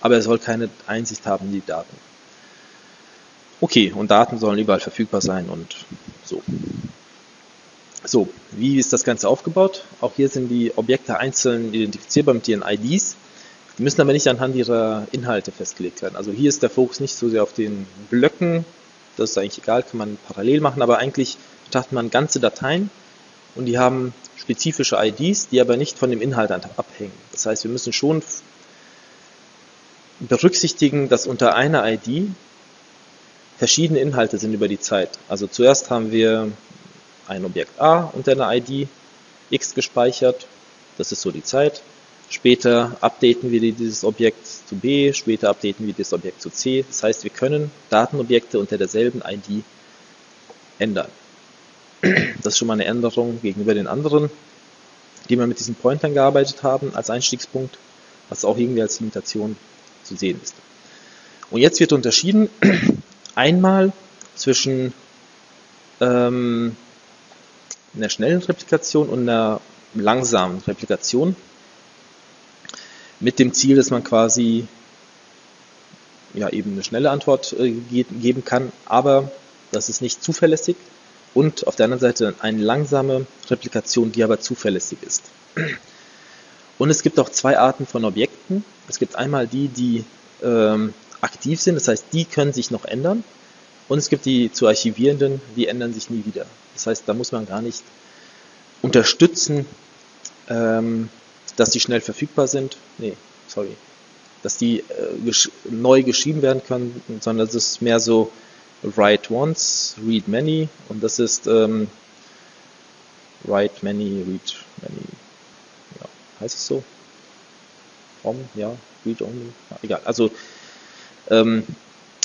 aber er soll keine Einsicht haben in die Daten. Okay, und Daten sollen überall verfügbar sein und so. So, wie ist das Ganze aufgebaut? Auch hier sind die Objekte einzeln identifizierbar mit ihren IDs. Die müssen aber nicht anhand ihrer Inhalte festgelegt werden. Also hier ist der Fokus nicht so sehr auf den Blöcken, das ist eigentlich egal, kann man parallel machen, aber eigentlich betrachtet man ganze Dateien und die haben spezifische IDs, die aber nicht von dem Inhalt abhängen. Das heißt, wir müssen schon berücksichtigen, dass unter einer ID verschiedene Inhalte sind über die Zeit. Also zuerst haben wir ein Objekt A unter einer ID x gespeichert, das ist so die Zeit. Später updaten wir dieses Objekt zu B, später updaten wir dieses Objekt zu C. Das heißt, wir können Datenobjekte unter derselben ID ändern. Das ist schon mal eine Änderung gegenüber den anderen, die wir mit diesen Pointern gearbeitet haben als Einstiegspunkt, was auch irgendwie als Limitation zu sehen ist. Und jetzt wird unterschieden [clears throat] einmal zwischen ähm, einer schnellen Replikation und einer langsamen Replikation mit dem Ziel, dass man quasi ja eben eine schnelle Antwort äh, geben kann, aber das ist nicht zuverlässig und auf der anderen Seite eine langsame Replikation, die aber zuverlässig ist. Und es gibt auch zwei Arten von Objekten. Es gibt einmal die, die ähm, aktiv sind, das heißt, die können sich noch ändern. Und es gibt die zu archivierenden, die ändern sich nie wieder. Das heißt, da muss man gar nicht unterstützen, ähm, dass die schnell verfügbar sind. Nee, sorry. Dass die äh, gesch neu geschrieben werden können, sondern es ist mehr so write once, read many und das ist ähm, write many, read many. Ja, heißt es so? From, ja, read only. Ja, egal. Also ähm,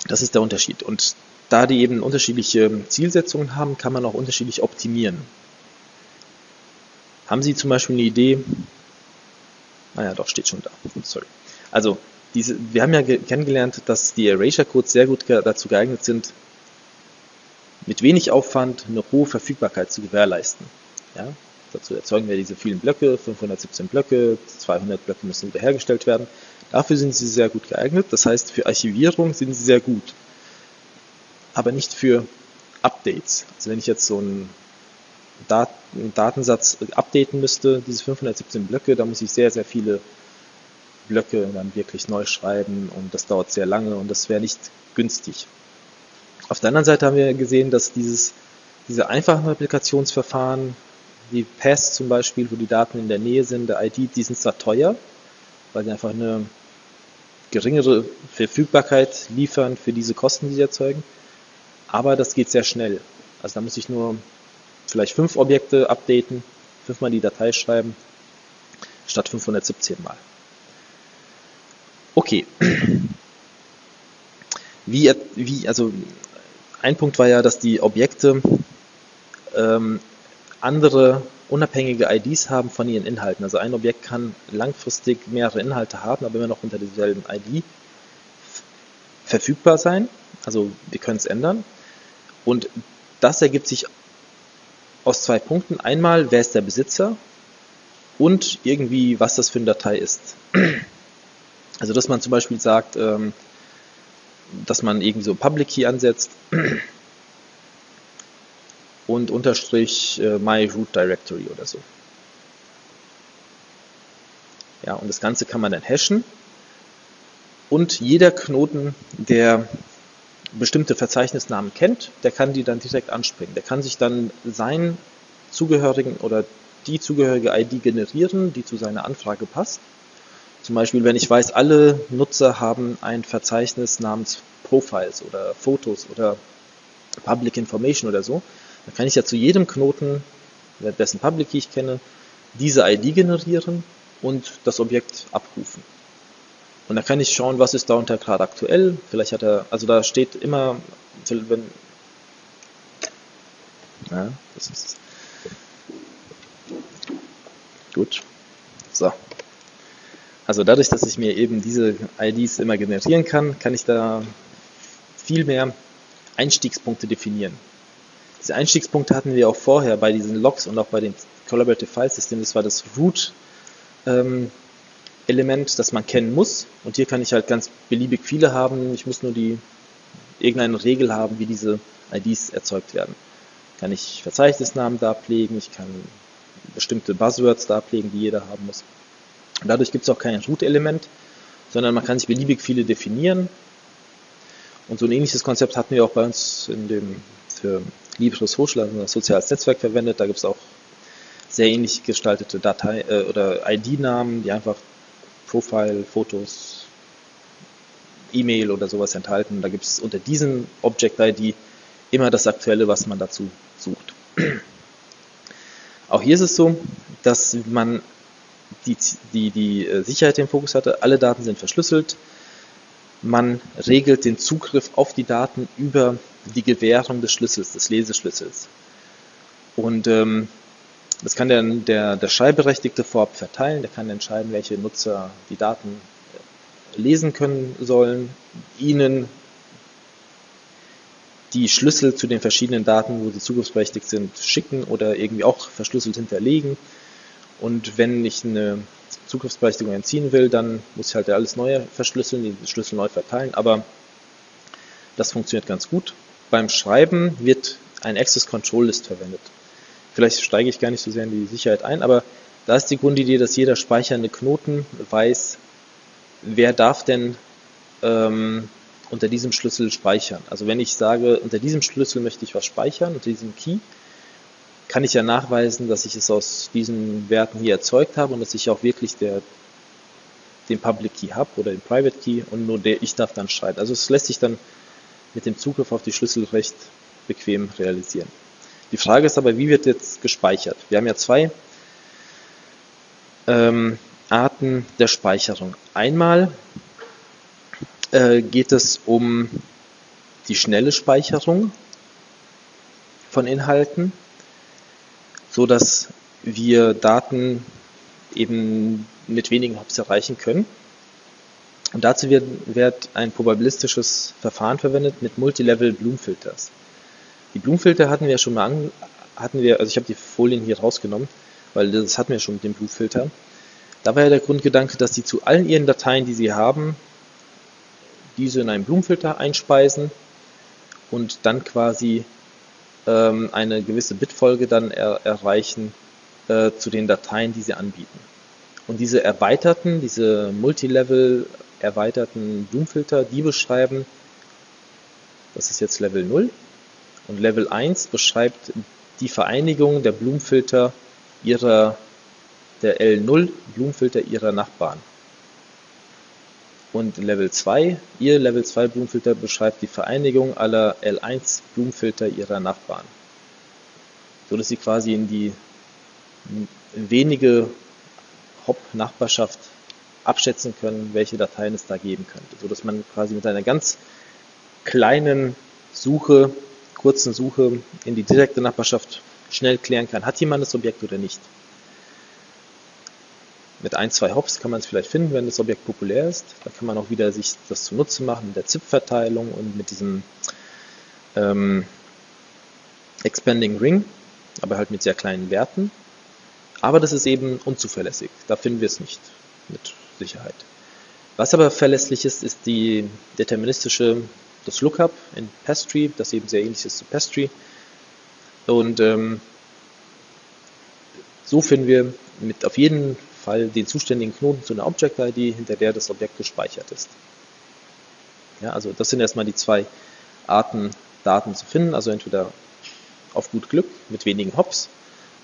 das ist der Unterschied. Und da die eben unterschiedliche Zielsetzungen haben, kann man auch unterschiedlich optimieren. Haben Sie zum Beispiel eine Idee, naja, doch, steht schon da. Sorry. Also, diese, wir haben ja kennengelernt, dass die Erasure-Codes sehr gut dazu geeignet sind, mit wenig Aufwand eine hohe Verfügbarkeit zu gewährleisten. Ja? Dazu erzeugen wir diese vielen Blöcke, 517 Blöcke, 200 Blöcke müssen wiederhergestellt werden. Dafür sind sie sehr gut geeignet. Das heißt, für Archivierung sind sie sehr gut. Aber nicht für Updates. Also wenn ich jetzt so einen Dat einen Datensatz updaten müsste, diese 517 Blöcke, da muss ich sehr, sehr viele Blöcke dann wirklich neu schreiben und das dauert sehr lange und das wäre nicht günstig. Auf der anderen Seite haben wir gesehen, dass dieses, diese einfachen Replikationsverfahren, wie PASS zum Beispiel, wo die Daten in der Nähe sind, der ID, die sind zwar teuer, weil sie einfach eine geringere Verfügbarkeit liefern für diese Kosten, die sie erzeugen, aber das geht sehr schnell. Also da muss ich nur vielleicht fünf Objekte updaten, fünfmal die Datei schreiben, statt 517 mal. Okay. Wie, wie, also ein Punkt war ja, dass die Objekte ähm, andere unabhängige IDs haben von ihren Inhalten. Also ein Objekt kann langfristig mehrere Inhalte haben, aber immer noch unter derselben ID verfügbar sein. Also wir können es ändern. Und das ergibt sich aus zwei Punkten. Einmal, wer ist der Besitzer und irgendwie, was das für eine Datei ist. Also, dass man zum Beispiel sagt, ähm, dass man irgendwie so Public Key ansetzt und Unterstrich äh, My Root Directory oder so. Ja, und das Ganze kann man dann hashen und jeder Knoten, der bestimmte Verzeichnisnamen kennt, der kann die dann direkt anspringen. Der kann sich dann seinen zugehörigen oder die zugehörige ID generieren, die zu seiner Anfrage passt. Zum Beispiel, wenn ich weiß, alle Nutzer haben ein Verzeichnis namens Profiles oder Fotos oder Public Information oder so, dann kann ich ja zu jedem Knoten, dessen Public Key ich kenne, diese ID generieren und das Objekt abrufen. Und da kann ich schauen, was ist darunter gerade aktuell. Vielleicht hat er, also da steht immer, wenn, ja, das ist gut. So. Also dadurch, dass ich mir eben diese IDs immer generieren kann, kann ich da viel mehr Einstiegspunkte definieren. Diese Einstiegspunkte hatten wir auch vorher bei diesen Logs und auch bei dem Collaborative File System. Das war das Root ähm, Element, das man kennen muss. Und hier kann ich halt ganz beliebig viele haben. Ich muss nur die irgendeine Regel haben, wie diese IDs erzeugt werden. Kann ich Verzeichnisnamen darlegen, ich kann bestimmte Buzzwords darlegen, die jeder haben muss. Dadurch gibt es auch kein Root-Element, sondern man kann sich beliebig viele definieren. Und so ein ähnliches Konzept hatten wir auch bei uns in dem für Libre Social, also ein soziales Netzwerk verwendet. Da gibt es auch sehr ähnlich gestaltete Datei äh, oder ID-Namen, die einfach Profile, Fotos, E-Mail oder sowas enthalten. Da gibt es unter diesem Object-ID immer das Aktuelle, was man dazu sucht. [clears throat] Auch hier ist es so, dass man die, die, die äh, Sicherheit im Fokus hatte. Alle Daten sind verschlüsselt. Man regelt den Zugriff auf die Daten über die Gewährung des Schlüssels, des Leseschlüssels. Und ähm, das kann der, der, der Schreibberechtigte vorab verteilen. Der kann entscheiden, welche Nutzer die Daten äh, lesen können sollen, ihnen die Schlüssel zu den verschiedenen Daten, wo sie zugriffsberechtigt sind, schicken oder irgendwie auch verschlüsselt hinterlegen. Und wenn ich eine Zugriffsberechtigung entziehen will, dann muss ich halt alles neu verschlüsseln, die Schlüssel neu verteilen. Aber das funktioniert ganz gut. Beim Schreiben wird ein Access Control List verwendet. Vielleicht steige ich gar nicht so sehr in die Sicherheit ein, aber da ist die Grundidee, dass jeder speichernde Knoten weiß, wer darf denn ähm, unter diesem Schlüssel speichern. Also wenn ich sage, unter diesem Schlüssel möchte ich was speichern, unter diesem Key, kann ich ja nachweisen, dass ich es aus diesen Werten hier erzeugt habe und dass ich auch wirklich der, den Public Key habe oder den Private Key und nur der ich darf dann schreiben. Also es lässt sich dann mit dem Zugriff auf die Schlüssel recht bequem realisieren. Die Frage ist aber, wie wird jetzt gespeichert? Wir haben ja zwei ähm, Arten der Speicherung. Einmal äh, geht es um die schnelle Speicherung von Inhalten so dass wir Daten eben mit wenigen Hops erreichen können. Und dazu wird, wird ein probabilistisches Verfahren verwendet mit Multilevel Bloom-Filters. Die Bloom-Filter hatten wir schon mal an, hatten wir, also ich habe die Folien hier rausgenommen, weil das hatten wir schon mit dem Bloom-Filter. Da war ja der Grundgedanke, dass sie zu allen ihren Dateien, die sie haben, diese in einen Bloom-Filter einspeisen und dann quasi ähm, eine gewisse Bitfolge dann er, erreichen äh, zu den Dateien, die sie anbieten. Und diese erweiterten, diese Multilevel erweiterten Bloomfilter, die beschreiben, das ist jetzt Level 0, und Level 1 beschreibt die Vereinigung der Bloomfilter ihrer, der L0 Bloomfilter ihrer Nachbarn. Und Level 2, ihr Level 2 Bloomfilter beschreibt die Vereinigung aller L1 Bloomfilter ihrer Nachbarn. So dass sie quasi in die wenige Hop-Nachbarschaft abschätzen können, welche Dateien es da geben könnte. So dass man quasi mit einer ganz kleinen Suche, kurzen Suche in die direkte Nachbarschaft schnell klären kann, hat jemand das Objekt oder nicht mit ein, zwei Hops kann man es vielleicht finden, wenn das Objekt populär ist. Da kann man auch wieder sich das zunutze machen mit der ZIP-Verteilung und mit diesem ähm, Expanding Ring, aber halt mit sehr kleinen Werten. Aber das ist eben unzuverlässig. Da finden wir es nicht mit Sicherheit. Was aber verlässlich ist, ist die deterministische, das Lookup in Pastry, das eben sehr ähnlich ist zu Pastry. Und ähm, so finden wir mit auf jeden Fall den zuständigen Knoten zu einer Object-ID, hinter der das Objekt gespeichert ist. Ja, also das sind erstmal die zwei Arten, Daten zu finden, also entweder auf gut Glück mit wenigen Hops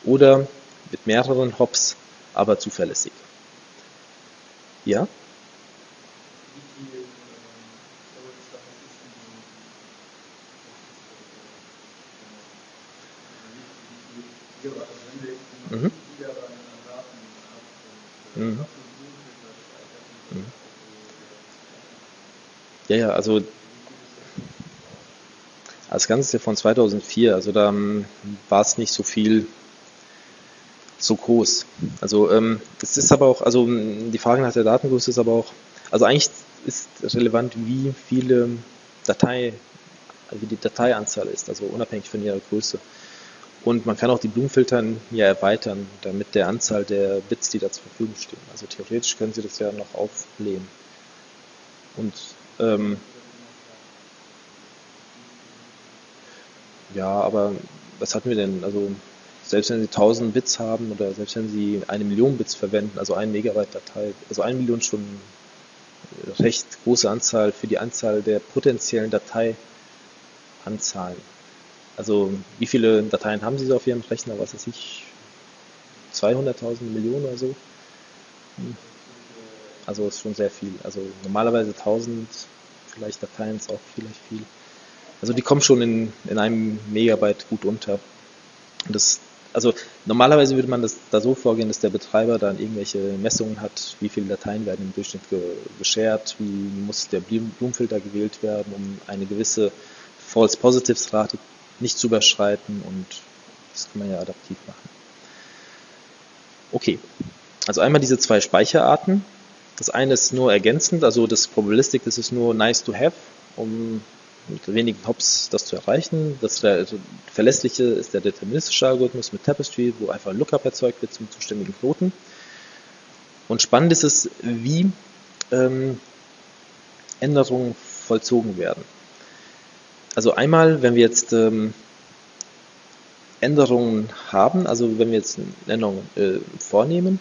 oder mit mehreren Hops, aber zuverlässig. Ja? Mhm. Ja, ja, also das Ganze ist ja von 2004, also da ähm, war es nicht so viel so groß. Also ähm, es ist aber auch, also die Frage nach der Datengröße ist aber auch, also eigentlich ist relevant, wie viele Datei, wie die Dateianzahl ist, also unabhängig von ihrer Größe. Und man kann auch die Blumenfilter ja erweitern, damit der Anzahl der Bits, die da zur Verfügung stehen. Also theoretisch können Sie das ja noch aufblähen. Und ähm, ja, aber was hatten wir denn? Also selbst wenn Sie 1000 Bits haben oder selbst wenn Sie eine Million Bits verwenden, also ein Megabyte Datei, also eine Million Stunden, recht große Anzahl für die Anzahl der potenziellen Dateianzahlen. Also wie viele Dateien haben Sie so auf Ihrem Rechner? Was weiß ich, 200.000 Millionen oder so? Hm. Also ist schon sehr viel. Also normalerweise 1000 vielleicht Dateien ist auch vielleicht viel. Also die kommen schon in, in einem Megabyte gut unter. Und das also normalerweise würde man das da so vorgehen, dass der Betreiber dann irgendwelche Messungen hat, wie viele Dateien werden im Durchschnitt ge geshared, wie muss der Blumenfilter gewählt werden, um eine gewisse False Positives Rate nicht zu überschreiten und das kann man ja adaptiv machen. Okay, also einmal diese zwei Speicherarten. Das eine ist nur ergänzend, also das Probabilistic, das ist nur nice to have, um mit wenigen Hops das zu erreichen. Das also Verlässliche ist der deterministische Algorithmus mit Tapestry, wo einfach ein Lookup erzeugt wird zum zuständigen Knoten. Und spannend ist es, wie ähm, Änderungen vollzogen werden. Also einmal, wenn wir jetzt ähm, Änderungen haben, also wenn wir jetzt eine Änderung äh, vornehmen,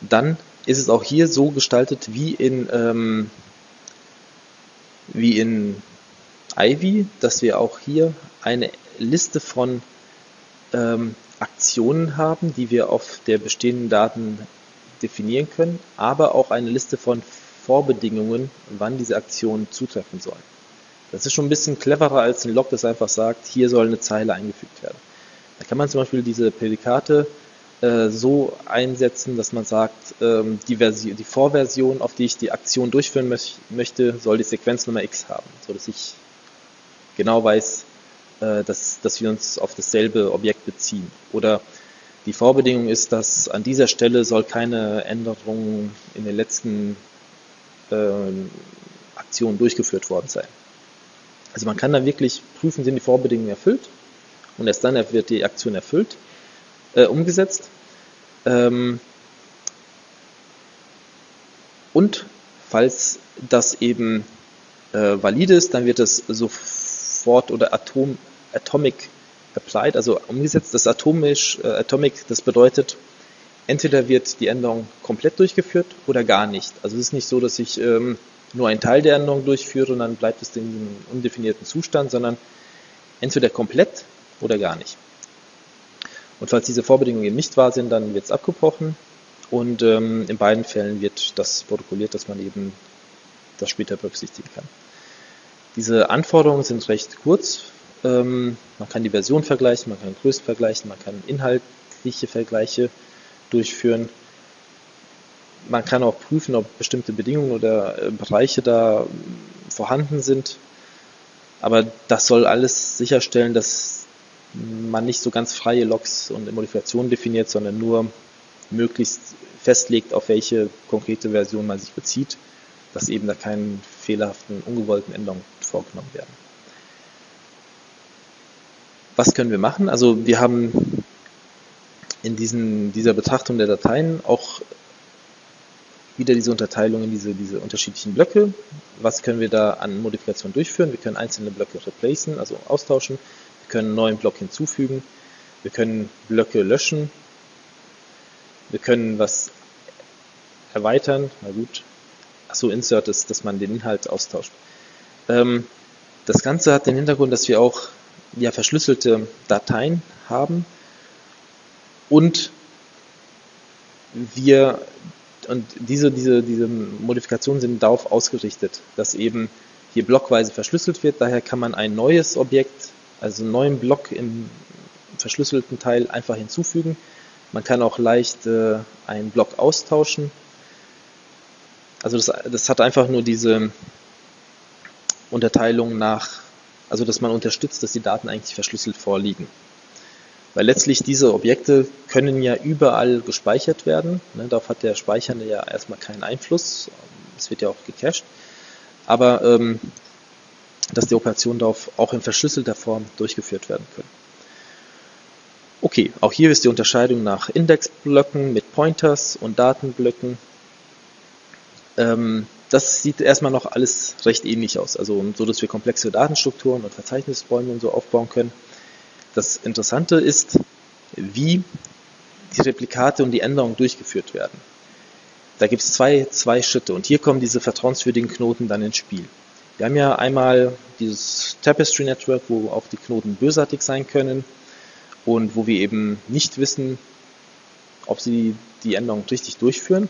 dann ist es auch hier so gestaltet wie in, ähm, wie in Ivy, dass wir auch hier eine Liste von ähm, Aktionen haben, die wir auf der bestehenden Daten definieren können, aber auch eine Liste von Vorbedingungen, wann diese Aktionen zutreffen sollen. Das ist schon ein bisschen cleverer als ein Log, das einfach sagt, hier soll eine Zeile eingefügt werden. Da kann man zum Beispiel diese Prädikate äh, so einsetzen, dass man sagt, ähm, die, Version, die Vorversion, auf die ich die Aktion durchführen möchte, soll die Sequenznummer x haben, so dass ich genau weiß, äh, dass, dass wir uns auf dasselbe Objekt beziehen. Oder die Vorbedingung ist, dass an dieser Stelle soll keine Änderung in den letzten äh, Aktionen durchgeführt worden sein. Also man kann da wirklich prüfen, sind die Vorbedingungen erfüllt und erst dann wird die Aktion erfüllt, äh, umgesetzt. Ähm, und falls das eben äh, valide ist, dann wird es so Wort oder Atom, Atomic applied, also umgesetzt. Das atomisch, äh, Atomic, das bedeutet, entweder wird die Änderung komplett durchgeführt oder gar nicht. Also es ist nicht so, dass ich ähm, nur einen Teil der Änderung durchführe und dann bleibt es in einem undefinierten Zustand, sondern entweder komplett oder gar nicht. Und falls diese Vorbedingungen eben nicht wahr sind, dann wird es abgebrochen und ähm, in beiden Fällen wird das protokolliert, dass man eben das später berücksichtigen kann. Diese Anforderungen sind recht kurz. Ähm, man kann die Version vergleichen, man kann Größen vergleichen, man kann inhaltliche Vergleiche durchführen. Man kann auch prüfen, ob bestimmte Bedingungen oder äh, Bereiche da vorhanden sind. Aber das soll alles sicherstellen, dass man nicht so ganz freie Logs und Modifikationen definiert, sondern nur möglichst festlegt, auf welche konkrete Version man sich bezieht, dass eben da keine fehlerhaften, ungewollten Änderungen vorgenommen werden. Was können wir machen? Also wir haben in diesen, dieser Betrachtung der Dateien auch wieder diese Unterteilung in diese, diese unterschiedlichen Blöcke. Was können wir da an Modifikationen durchführen? Wir können einzelne Blöcke replacen, also austauschen. Wir können einen neuen Block hinzufügen. Wir können Blöcke löschen. Wir können was erweitern. Na gut. Achso, Insert ist, dass man den Inhalt austauscht. Ähm, das Ganze hat den Hintergrund, dass wir auch ja, verschlüsselte Dateien haben und wir und diese, diese, diese Modifikationen sind darauf ausgerichtet, dass eben hier blockweise verschlüsselt wird. Daher kann man ein neues Objekt, also einen neuen Block im verschlüsselten Teil einfach hinzufügen. Man kann auch leicht äh, einen Block austauschen. Also das, das hat einfach nur diese, Unterteilung nach, also dass man unterstützt, dass die Daten eigentlich verschlüsselt vorliegen. Weil letztlich diese Objekte können ja überall gespeichert werden. Ne, darauf hat der Speichernde ja erstmal keinen Einfluss. Es wird ja auch gecached. Aber ähm, dass die Operationen darauf auch in verschlüsselter Form durchgeführt werden können. Okay, auch hier ist die Unterscheidung nach Indexblöcken mit Pointers und Datenblöcken. Ähm, das sieht erstmal noch alles recht ähnlich aus, also so, dass wir komplexe Datenstrukturen und Verzeichnisräume und so aufbauen können. Das Interessante ist, wie die Replikate und die Änderungen durchgeführt werden. Da gibt es zwei, zwei Schritte und hier kommen diese vertrauenswürdigen Knoten dann ins Spiel. Wir haben ja einmal dieses Tapestry Network, wo auch die Knoten bösartig sein können und wo wir eben nicht wissen, ob sie die Änderung richtig durchführen.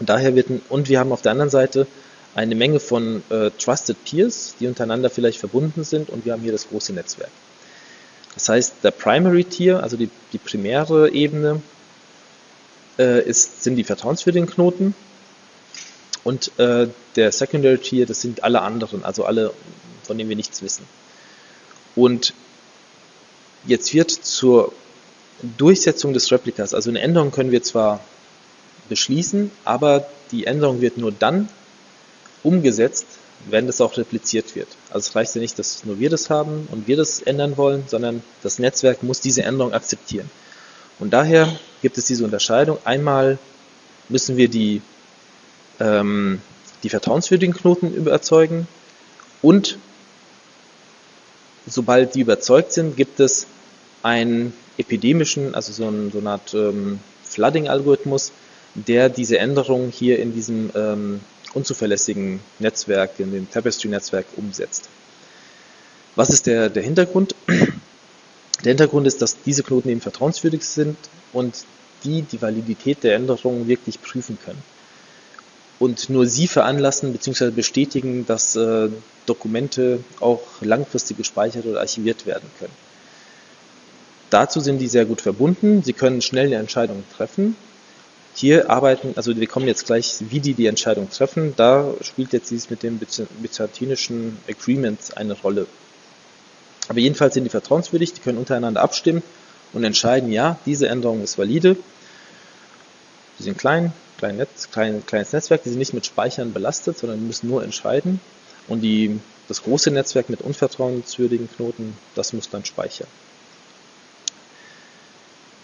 Und daher wird, und wir haben auf der anderen Seite eine Menge von äh, Trusted Peers, die untereinander vielleicht verbunden sind und wir haben hier das große Netzwerk. Das heißt, der Primary Tier, also die, die primäre Ebene, äh, ist, sind die vertrauenswürdigen Knoten und äh, der Secondary Tier, das sind alle anderen, also alle, von denen wir nichts wissen. Und jetzt wird zur Durchsetzung des Replikas, also eine Änderung können wir zwar beschließen, aber die Änderung wird nur dann umgesetzt, wenn das auch repliziert wird. Also es reicht ja nicht, dass nur wir das haben und wir das ändern wollen, sondern das Netzwerk muss diese Änderung akzeptieren. Und daher gibt es diese Unterscheidung. Einmal müssen wir die ähm, die vertrauenswürdigen Knoten überzeugen und sobald die überzeugt sind, gibt es einen epidemischen, also so, ein, so eine Art ähm, Flooding-Algorithmus, der diese Änderungen hier in diesem ähm, unzuverlässigen Netzwerk, in dem Tapestry-Netzwerk umsetzt. Was ist der, der Hintergrund? [clears throat] Der Hintergrund ist, dass diese Knoten eben vertrauenswürdig sind und die die Validität der Änderungen wirklich prüfen können und nur sie veranlassen bzw. bestätigen, dass äh, Dokumente auch langfristig gespeichert oder archiviert werden können. Dazu sind die sehr gut verbunden. Sie können schnell eine Entscheidung treffen. Hier arbeiten, also wir kommen jetzt gleich, wie die die Entscheidung treffen. Da spielt jetzt dies mit dem byzantinischen Agreement eine Rolle. Aber jedenfalls sind die vertrauenswürdig, die können untereinander abstimmen und entscheiden, ja, diese Änderung ist valide. Die sind klein, klein Netz, klein, kleines Netzwerk, die sind nicht mit Speichern belastet, sondern müssen nur entscheiden. Und die, das große Netzwerk mit unvertrauenswürdigen Knoten, das muss dann speichern.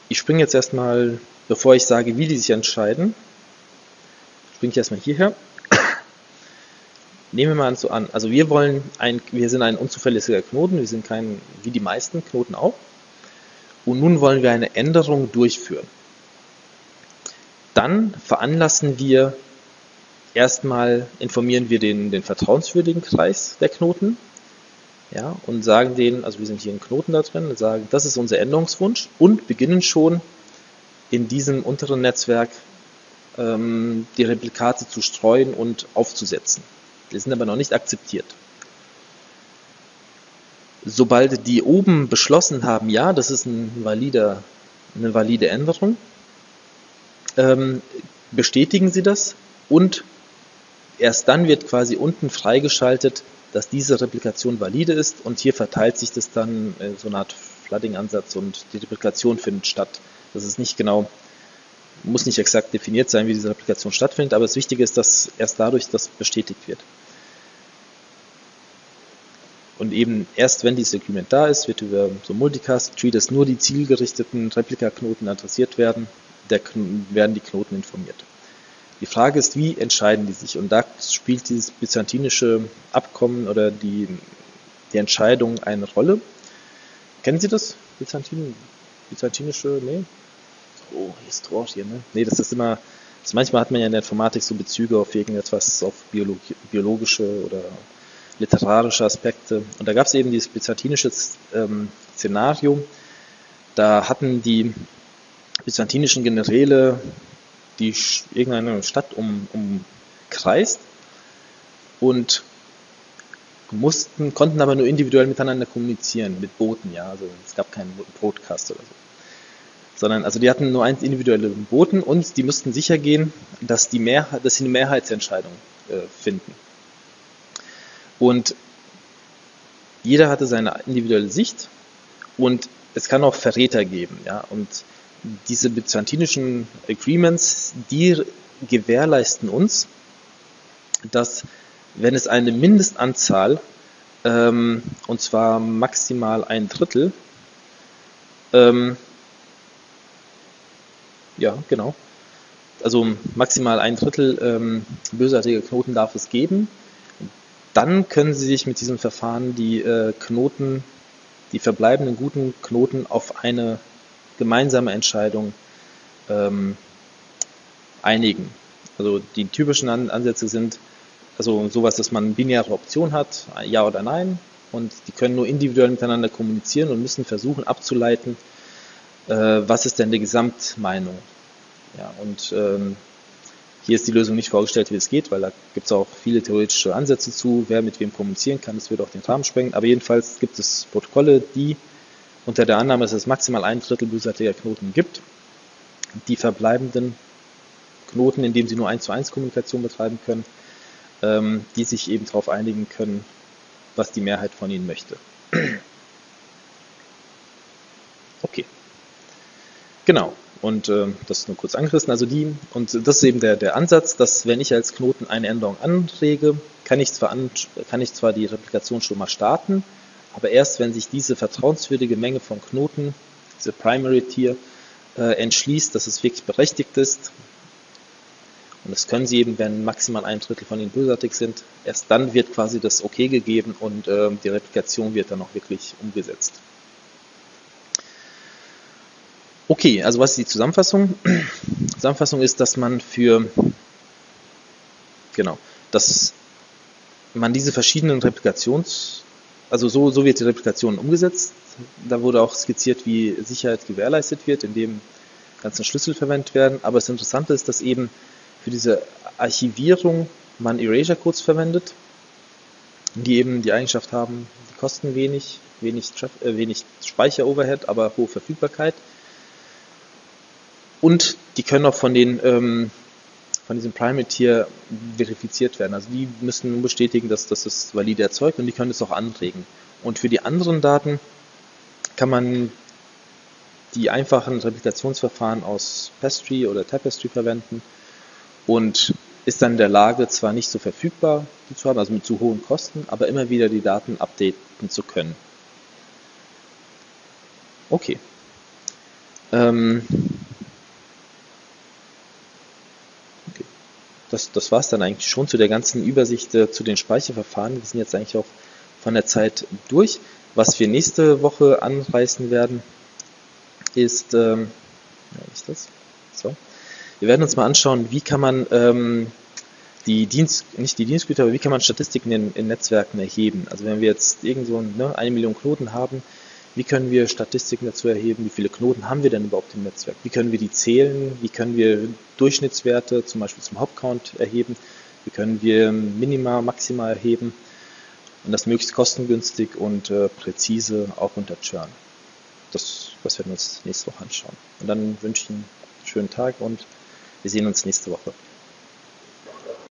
Ich springe jetzt erstmal, bevor ich sage, wie die sich entscheiden, springe ich erstmal hierher. Nehmen wir mal so an, also wir wollen ein, wir sind ein unzuverlässiger Knoten, wir sind kein, wie die meisten Knoten auch. Und nun wollen wir eine Änderung durchführen dann veranlassen wir erstmal, informieren wir den, den vertrauenswürdigen Kreis der Knoten ja, und sagen denen, also wir sind hier in Knoten da drin, und sagen, das ist unser Änderungswunsch und beginnen schon in diesem unteren Netzwerk ähm, die Replikate zu streuen und aufzusetzen. Die sind aber noch nicht akzeptiert. Sobald die oben beschlossen haben, ja, das ist ein valider, eine valide Änderung, ähm, bestätigen Sie das und erst dann wird quasi unten freigeschaltet, dass diese Replikation valide ist und hier verteilt sich das dann in so eine Art Flooding-Ansatz und die Replikation findet statt. Das ist nicht genau, muss nicht exakt definiert sein, wie diese Replikation stattfindet, aber das Wichtige ist, dass erst dadurch das bestätigt wird. Und eben erst wenn dieses Agreement da ist, wird über so Multicast-Tree, dass nur die zielgerichteten Replikaknoten adressiert werden der, werden die Knoten informiert. Die Frage ist, wie entscheiden die sich? Und da spielt dieses byzantinische Abkommen oder die, die Entscheidung eine Rolle. Kennen Sie das? Byzantin, byzantinische, nee? Oh, Historie, ne? Nee, das ist immer, das manchmal hat man ja in der Informatik so Bezüge auf irgendetwas, auf Biologi biologische oder literarische Aspekte. Und da gab es eben dieses byzantinische ähm, Szenario. Da hatten die byzantinischen Generäle die irgendeine Stadt um, umkreist und mussten, konnten aber nur individuell miteinander kommunizieren, mit Booten, ja, also es gab keinen Broadcast oder so. Sondern, also die hatten nur eins individuelle Boten und die mussten sicher gehen, dass die Mehrheit, dass sie eine Mehrheitsentscheidung äh, finden. Und jeder hatte seine individuelle Sicht und es kann auch Verräter geben, ja. Und diese byzantinischen Agreements, die gewährleisten uns, dass wenn es eine Mindestanzahl, ähm, und zwar maximal ein Drittel, ähm, ja, genau, also maximal ein Drittel ähm, bösartige Knoten darf es geben, dann können Sie sich mit diesem Verfahren die äh, Knoten, die verbleibenden guten Knoten auf eine gemeinsame Entscheidung ähm, einigen. Also die typischen Ansätze sind also sowas, dass man binäre Option hat, ja oder nein, und die können nur individuell miteinander kommunizieren und müssen versuchen abzuleiten, äh, was ist denn die Gesamtmeinung. Ja, und ähm, hier ist die Lösung nicht vorgestellt, wie es geht, weil da gibt es auch viele theoretische Ansätze zu, wer mit wem kommunizieren kann. Das würde auch den Rahmen sprengen. Aber jedenfalls gibt es Protokolle, die unter der Annahme, dass es maximal ein Drittel bösartiger Knoten gibt, die verbleibenden Knoten, indem sie nur 1 zu 1 Kommunikation betreiben können, ähm, die sich eben darauf einigen können, was die Mehrheit von ihnen möchte. [clears throat] Okay. Genau. Und äh, das nur kurz angerissen. Also die, und das ist eben der, der Ansatz, dass wenn ich als Knoten eine Änderung anrege, kann ich zwar, an, kann ich zwar die Replikation schon mal starten, aber erst wenn sich diese vertrauenswürdige Menge von Knoten, diese Primary Tier, äh, entschließt, dass es wirklich berechtigt ist, und das können sie eben, wenn maximal ein Drittel von ihnen bösartig sind, erst dann wird quasi das OK gegeben und äh, die Replikation wird dann auch wirklich umgesetzt. Okay, also was ist die Zusammenfassung? [clears throat] Zusammenfassung ist, dass man für, genau, dass man diese verschiedenen Replikations, also so, so wird die Replikation umgesetzt. Da wurde auch skizziert, wie Sicherheit gewährleistet wird, indem ganzen Schlüssel verwendet werden. Aber das Interessante ist, dass eben für diese Archivierung man Erasure Codes verwendet, die eben die Eigenschaft haben, die kosten wenig, wenig, äh, wenig Speicher-Overhead, aber hohe Verfügbarkeit. Und die können auch von den ähm, von diesem Primate Tier verifiziert werden. Also die müssen bestätigen, dass das ist valide erzeugt und die können es auch anregen. Und für die anderen Daten kann man die einfachen Replikationsverfahren aus Pastry oder Tapestry verwenden und ist dann in der Lage, zwar nicht so verfügbar die zu haben, also mit zu hohen Kosten, aber immer wieder die Daten updaten zu können. Okay. Ähm, das, das war es dann eigentlich schon zu der ganzen Übersicht äh, zu den Speicherverfahren. Wir sind jetzt eigentlich auch von der Zeit durch. Was wir nächste Woche anreißen werden, ist, ähm, ist das? So. Wir werden uns mal anschauen, wie kann man ähm, die Dienst, nicht die Dienstgüter, aber wie kann man Statistiken in, in Netzwerken erheben. Also wenn wir jetzt irgend so ne, eine Million Knoten haben, wie können wir Statistiken dazu erheben? Wie viele Knoten haben wir denn überhaupt im Netzwerk? Wie können wir die zählen? Wie können wir Durchschnittswerte zum Beispiel zum Hauptcount erheben? Wie können wir Minima, Maxima erheben? Und das möglichst kostengünstig und äh, präzise auch unter Churn. Das, das werden wir uns nächste Woche anschauen. Und dann wünsche ich Ihnen einen schönen Tag und wir sehen uns nächste Woche.